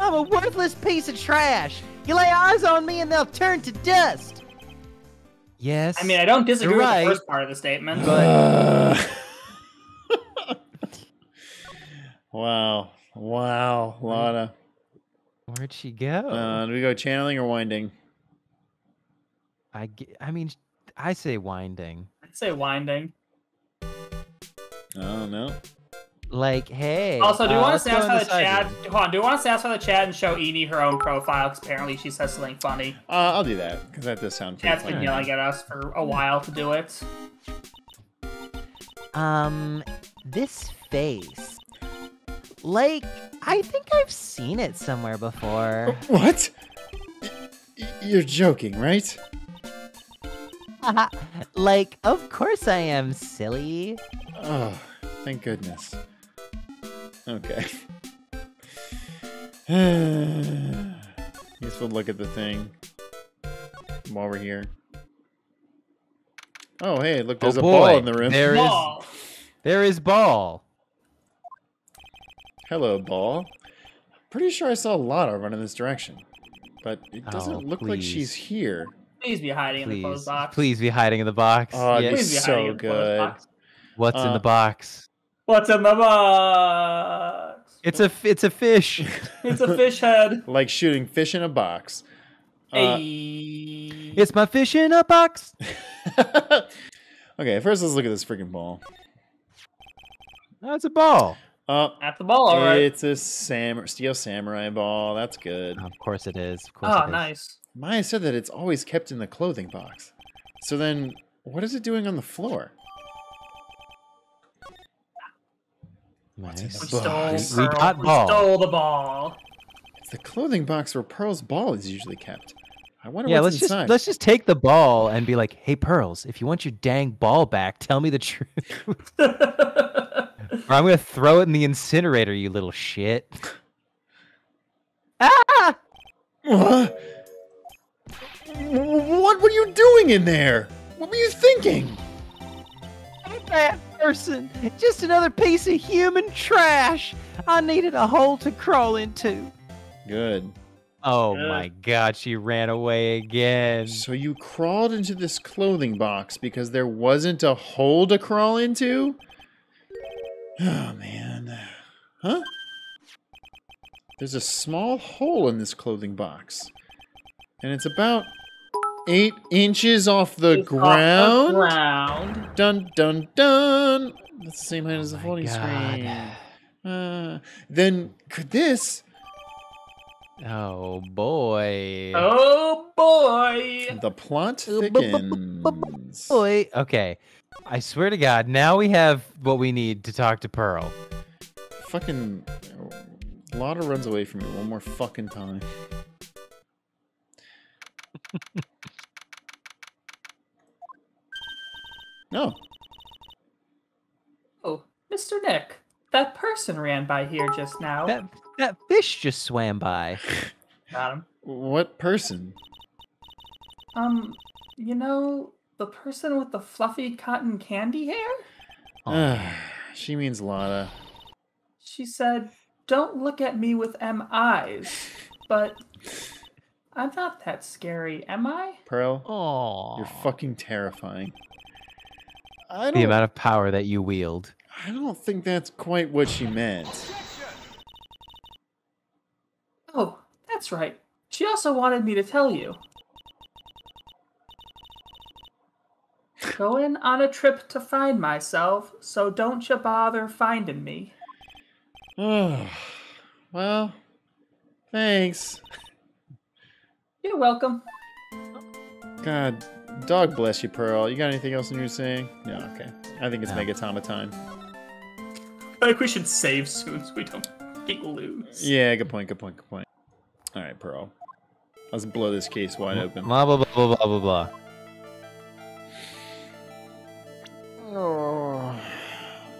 I'm a worthless piece of trash. You lay eyes on me and they'll turn to dust. Yes. I mean, I don't disagree You're with right. the first part of the statement. Uh, wow. Wow, Lotta. Where'd she go? Uh, do we go channeling or winding? I, ge- I mean, I say winding. I'd say winding. Oh, no. Like, hey. Also, do you uh, want to go in satisfy the side chat? room. Hold on, do you want to satisfy the chat and show Edie her own profile? Because apparently she says something funny. Uh, I'll do that, because that does sound pretty Chat's been yelling at us for a while to do it. Um, this face. Like, I think I've seen it somewhere before. What? Y- y- You're joking, right? like, of course I am, silly. Oh, thank goodness. Okay. Guess we'll look at the thing while we're here. Oh, hey, look, there's oh a ball in the room. There is, Ball. there is ball. Hello, ball. Pretty sure I saw Lana run in this direction, but it doesn't Oh, look like she's here. Please be hiding in the Please, closed box. please be hiding in the box. Oh, it'd Yes. Please be so hiding in the closed good. box. What's in uh, the box? What's in the box? It's a, f- it's a fish. It's a fish head. Like shooting fish in a box. Uh, Hey. it's my fish in a box. okay, first let's look at this freaking ball. That's a ball. Uh, At the ball, alright. It's a sam- steel samurai ball. That's good. Of course it is. Of course Oh, it is. nice. Maya said that it's always kept in the clothing box. So then, what is it doing on the floor? What's in Nice. the We stole, box? We Pearl. got we ball. stole the ball. It's the clothing box where Pearl's ball is usually kept. I wonder Yeah, what's let's inside. just let's just take the ball and be like, "Hey, pearls, if you want your dang ball back, tell me the truth, or I'm gonna throw it in the incinerator, you little shit." ah! What? What were you doing in there? What were you thinking? Bad person. Just another piece of human trash. I needed a hole to crawl into. Good. Oh Yeah. my god, she ran away again. So you crawled into this clothing box because there wasn't a hole to crawl into? Oh man. Huh? There's a small hole in this clothing box. And it's about eight inches off the It's off ground. the ground. Dun dun dun. That's the same height Oh as the my floating God. screen. Uh, then could this Oh boy. Oh boy! the plot bu- thickens? Boy. Okay. I swear to God, now we have what we need to talk to Pearl. Fucking Lotta runs away from me one more fucking time. no. Oh, Mr. Nick, that person ran by here just now. That that fish just swam by. Got him. What person? Um, you know, the person with the fluffy cotton candy hair? Aw. she means Lotta. She said, Don't look at me with M eyes. But I'm not that scary, am I? Pearl, Aw. you're fucking terrifying. I the don't. the amount of power that you wield. I don't think that's quite what she meant. Oh, that's right. She also wanted me to tell you. Going on a trip to find myself, so don't you bother finding me. Oh, well, thanks. You're welcome. God, dog bless you, Pearl. You got anything else in your saying? No, okay. I think it's No. Magatama time. I think we should save soon so we don't fucking lose. Yeah, good point, good point, good point. All right, Pearl. Let's blow this case wide open. Blah blah blah blah blah blah blah.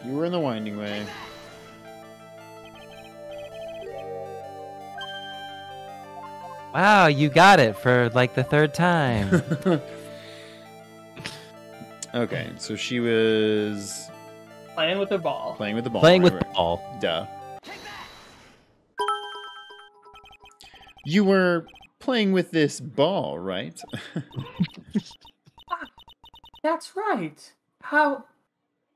You were in the winding way. Wow, you got it for like the third time. okay, so she was Playing with her ball. playing with the ball. Playing right, with the ball. Duh. You were playing with this ball, right? Ah, that's right. How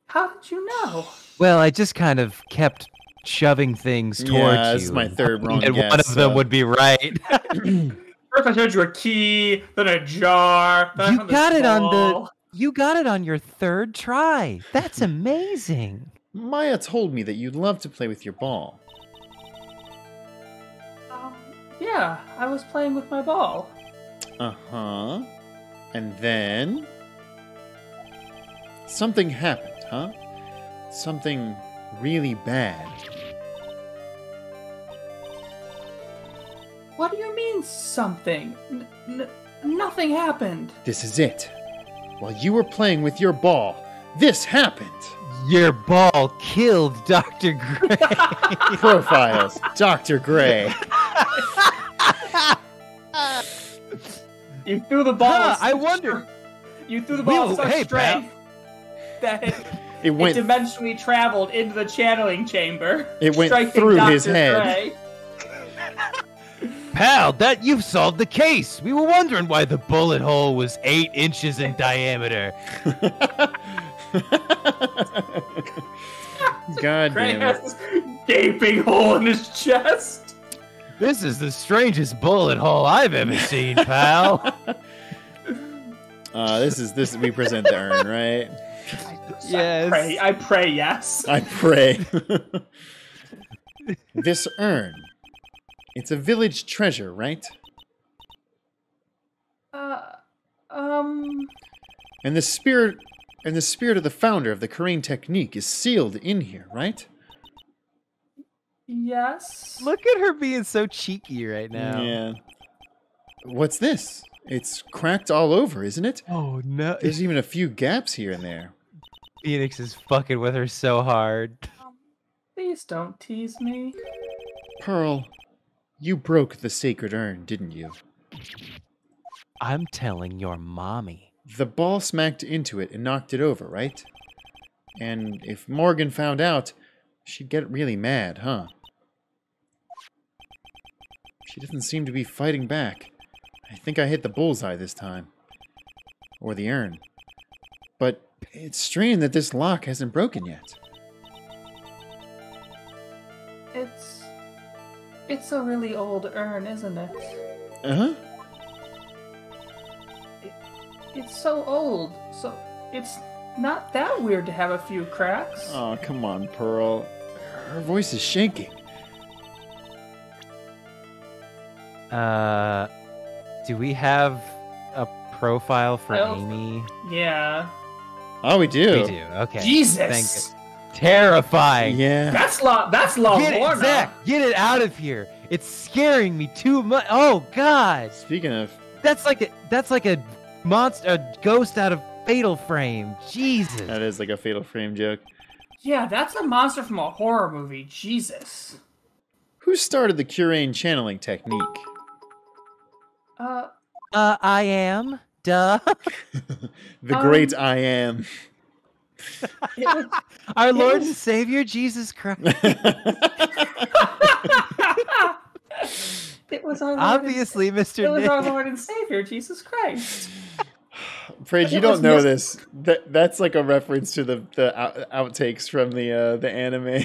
how did you know? Well, I just kind of kept shoving things towards yeah, this you. is my third wrong and guess. one of them would be right. First I showed you a key, then a jar. Then You found got it on the- you got it on your third try. That's amazing. Maya told me that you'd love to play with your ball. Um, yeah, I was playing with my ball. Uh huh. And then. Something happened, huh? Something really bad. What do you mean something? N- n- nothing happened. This is it. While you were playing with your ball, this happened. Your ball killed Dr. Grey. Profiles, Dr. Grey. You threw the ball. Huh, I wonder- str- You threw the ball with Whoa, such hey, strength that it, It it went dimensionally traveled into the channeling chamber. It went through Dr. his head. Pal, that you've solved the case. We were wondering why the bullet hole was eight inches in diameter. God Gray damn has it. this gaping hole in his chest. This is the strangest bullet hole I've ever seen, pal. Uh, this is this we present the urn, right? Yes. I pray, I pray yes. I pray. this urn. It's a village treasure, right? Uh, um, And the spirit and the spirit of the founder of the Kurain technique is sealed in here, right? yes. Look at her being so cheeky right now. Yeah. What's this? It's cracked all over, isn't it? Oh no. There's even a few gaps here and there. Phoenix is fucking with her so hard. Um, please don't tease me. Pearl, you broke the sacred urn, didn't you? I'm telling your mommy. The ball smacked into it and knocked it over, right? And if Morgan found out, she'd get really mad, huh? She doesn't seem to be fighting back. I think I hit the bullseye this time. Or the urn. But it's strange that this lock hasn't broken yet. It's it's a really old urn, isn't it? Uh huh. It's so old, so it's not that weird to have a few cracks. Oh, come on, Pearl. Her voice is shaking. Uh, do we have a profile for I Amy? Yeah. Oh, we do. We do. Okay. Jesus. Terrifying. Yeah. That's La that's La Get it, Zach. Get it out of here. It's scaring me too much. Oh God. Speaking of, That's like a that's like a monster, a ghost out of Fatal Frame. Jesus. that is like a fatal frame joke. Yeah, that's a monster from a horror movie. Jesus. Who started the Kurain channeling technique? Uh Uh, I am. Duh. the Um, great I am. was, Our Lord was- and Savior Jesus Christ. it was our Lord and- Obviously, Mr. It was our Lord and Savior, Jesus Christ. Praise, you don't know mis- this. That that's like a reference to the the out, outtakes from the uh, the anime.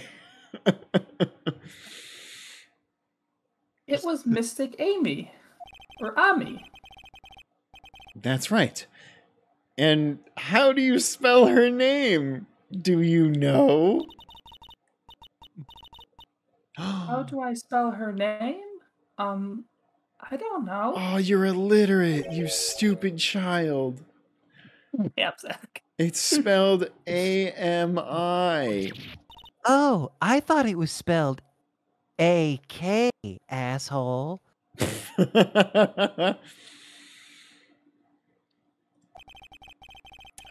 It was Mystic Amy. Or Ami. That's right. And how do you spell her name? Do you know? How do I spell her name? Um, I don't know. Oh, you're illiterate, you stupid child. Yep, Zach. It's spelled A M I. Oh, I thought it was spelled A K, asshole.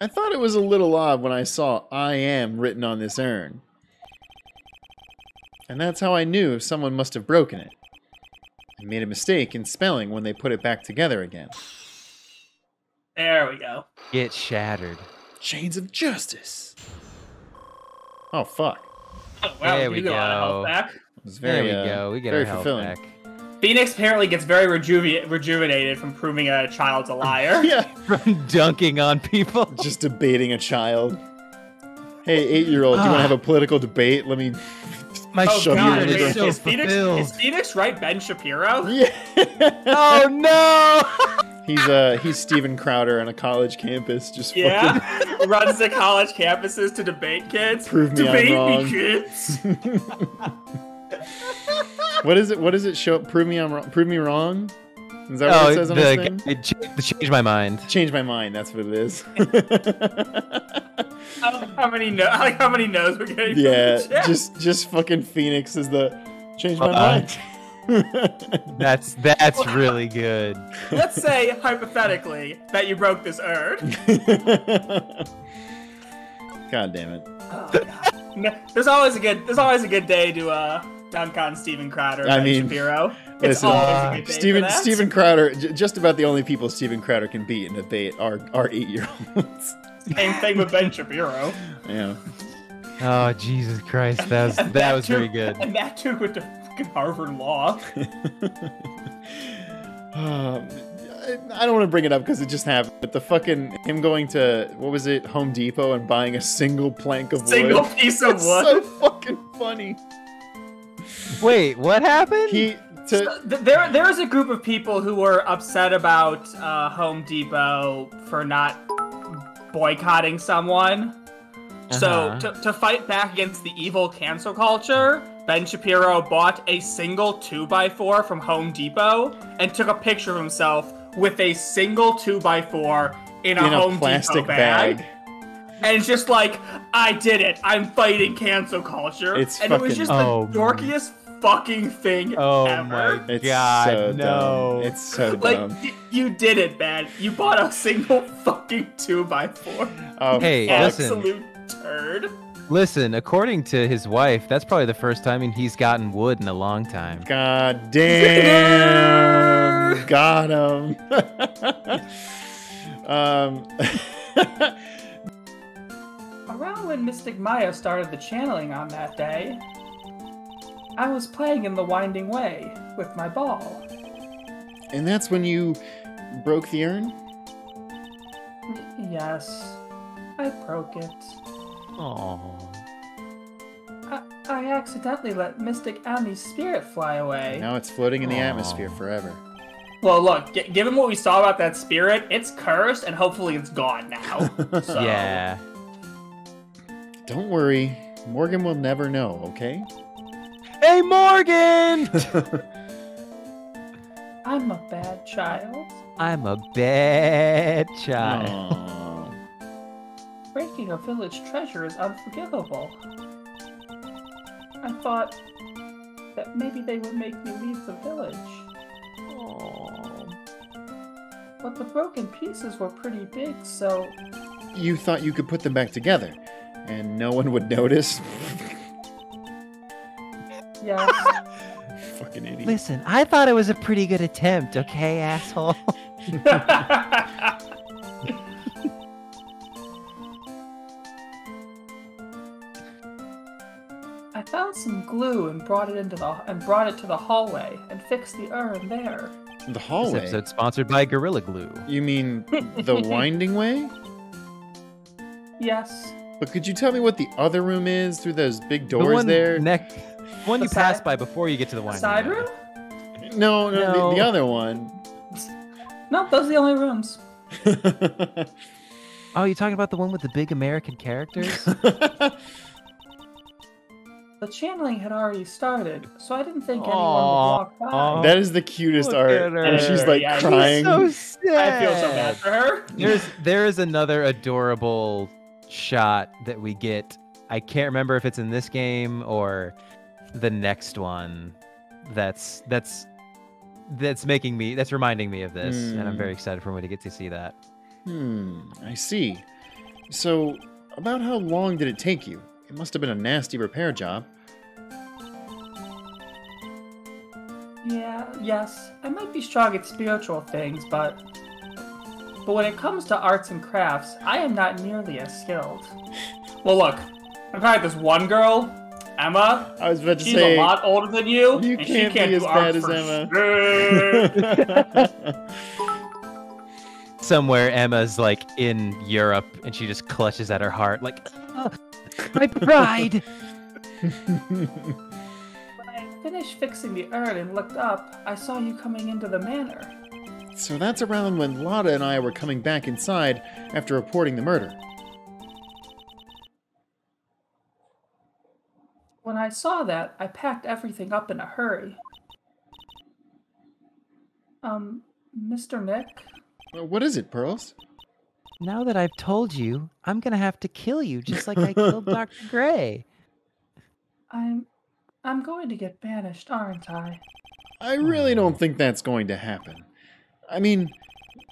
I thought it was a little odd when I saw I am written on this urn. And that's how I knew someone must have broken it. And made a mistake in spelling when they put it back together again. There we go. Get shattered. Chains of Justice. Oh, fuck. Oh, wow, There we got a lot of health go. back. It was very, there we uh, go. We get very our health fulfilling. back. Phoenix apparently gets very rejuve- rejuvenated from proving a child's a liar. Yeah, From dunking on people. just debating a child. Hey, eight-year-old, do you want to have a political debate? Let me My Oh Shove god, in the wait, ground. so is, Phoenix, is Phoenix right Ben Shapiro? Yeah. Oh no! he's uh he's Steven Crowder on a college campus, just fucking Yeah, runs to college campuses to debate kids. Prove me I'm debate wrong. me, kids. What is it? What does it show? Prove me I'm wrong. Prove me wrong. Is that what Oh, it says on his the, thing? it ch- to change my mind. Change my mind. That's what it is. how, how many no? I like how many no's we're getting? from yeah, the just just fucking Phoenix is the change my Uh, mind. That's that's really good. Let's say hypothetically that you broke this urn. God damn it! Oh, God. No, there's always a good. There's always a good day to uh dunk on Steven Crowder. I Ben mean, Shapiro. It's listen, always uh, a good Steven. Steven Crowder. j- Just about the only people Steven Crowder can beat in a debate are are eight year olds. Same thing with Ben Shapiro. yeah. Oh Jesus Christ, that was And that was too- very good. And that too with the fucking Harvard Law. Um, I I don't want to bring it up because it just happened. But the fucking him going to what was it, Home Depot and buying a single plank of Single wood. Single piece of It's wood. so fucking funny. Wait, what happened? He to Th- There, there is a group of people who were upset about uh, Home Depot for not boycotting someone. So Uh-huh. to, to fight back against the evil cancel culture, Ben Shapiro bought a single 2x4 from Home Depot and took a picture of himself with a single 2x4 in a in a Home plastic Depot bag. bag. And it's just like, I did it. I'm fighting cancel culture. It's and it was fucking- just Oh, the dorkiest fucking thing oh ever. my It's god, so no. dumb. It's so Like dumb. y- you did it, man. You bought a single fucking two by four. Oh, Hey, fuck. listen. Absolute turd. Listen, according to his wife, that's probably the first time he's gotten wood in a long time. God damn. Got him. um, Around when Mystic Maya started the channeling on that day, I was playing in the Winding Way with my ball. and that's when you broke the urn? Yes, I broke it. Oh. I, I accidentally let Mystic Ami's spirit fly away. Now it's floating in the Aw. atmosphere forever. Well, look, g- given what we saw about that spirit, it's cursed, and hopefully it's gone now. So, Yeah. Don't worry. Morgan will never know, okay? Hey Morgan! I'm a bad child. I'm a bad child. Aw. Breaking a village treasure is unforgivable. I thought that maybe they would make me leave the village. But the broken pieces were pretty big, so You thought you could put them back together, and no one would notice? Yes. Fucking idiot. Listen, I thought it was a pretty good attempt, okay, asshole? I found some glue and brought it into the and brought it to the hallway and fixed the urn there. The hallway. This hallway. episode sponsored by Gorilla Glue. You mean the winding way? Yes. But could you tell me what the other room is through those big the doors one there? neck, one The you pass by before you get to the winding Side room? no, no, The, the other one. No, those are the only rooms. Oh, you're talking about the one with the big American characters? The channeling had already started, so I didn't think anyone Aw, would walk by. that is the cutest Look art, and she's like Yeah, she's crying. so sad. I feel so bad for her. There's there is another adorable shot that we get. I can't remember if it's in this game or the next one. That's that's that's making me that's reminding me of this, and I'm Hmm. very excited for when to get to see that. Hmm, I see. So, about how long did it take you? It must have been a nasty repair job. Yeah, yes. I might be strong at spiritual things, but but when it comes to arts and crafts, I am not nearly as skilled. Well, look, I've had this one girl, Emma. I was about to She's say. a lot older than you, You and can't she can't be do as bad as Emma. Somewhere Emma's like in Europe, and she just clutches at her heart, like "Ah, my pride. When I finished fixing the urn and looked up, I saw you coming into the manor. so that's around when Lotta and I were coming back inside after reporting the murder. When I saw that, I packed everything up in a hurry. Um, Mr. Nick? Well, What is it, Pearls? Now that I've told you, I'm gonna have to kill you, just like I killed Dr. Grey. I'm I'm going to get banished, aren't I? I really don't think that's going to happen. I mean,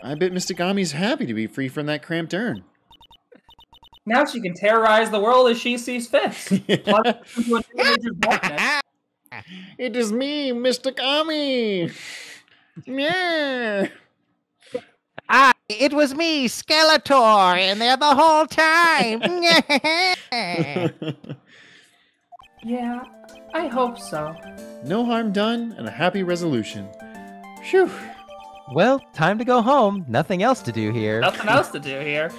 I bet Mystic Ami's happy to be free from that cramped urn. Now she can terrorize the world as she sees fit. Plunge into a new age of darkness. It is me, Mystic Ami! Yeah! Ah, it was me, Skeletor, in there the whole time. Yeah, I hope so. no harm done and a happy resolution. Phew! Well, time to go home. Nothing else to do here. Nothing else to do here.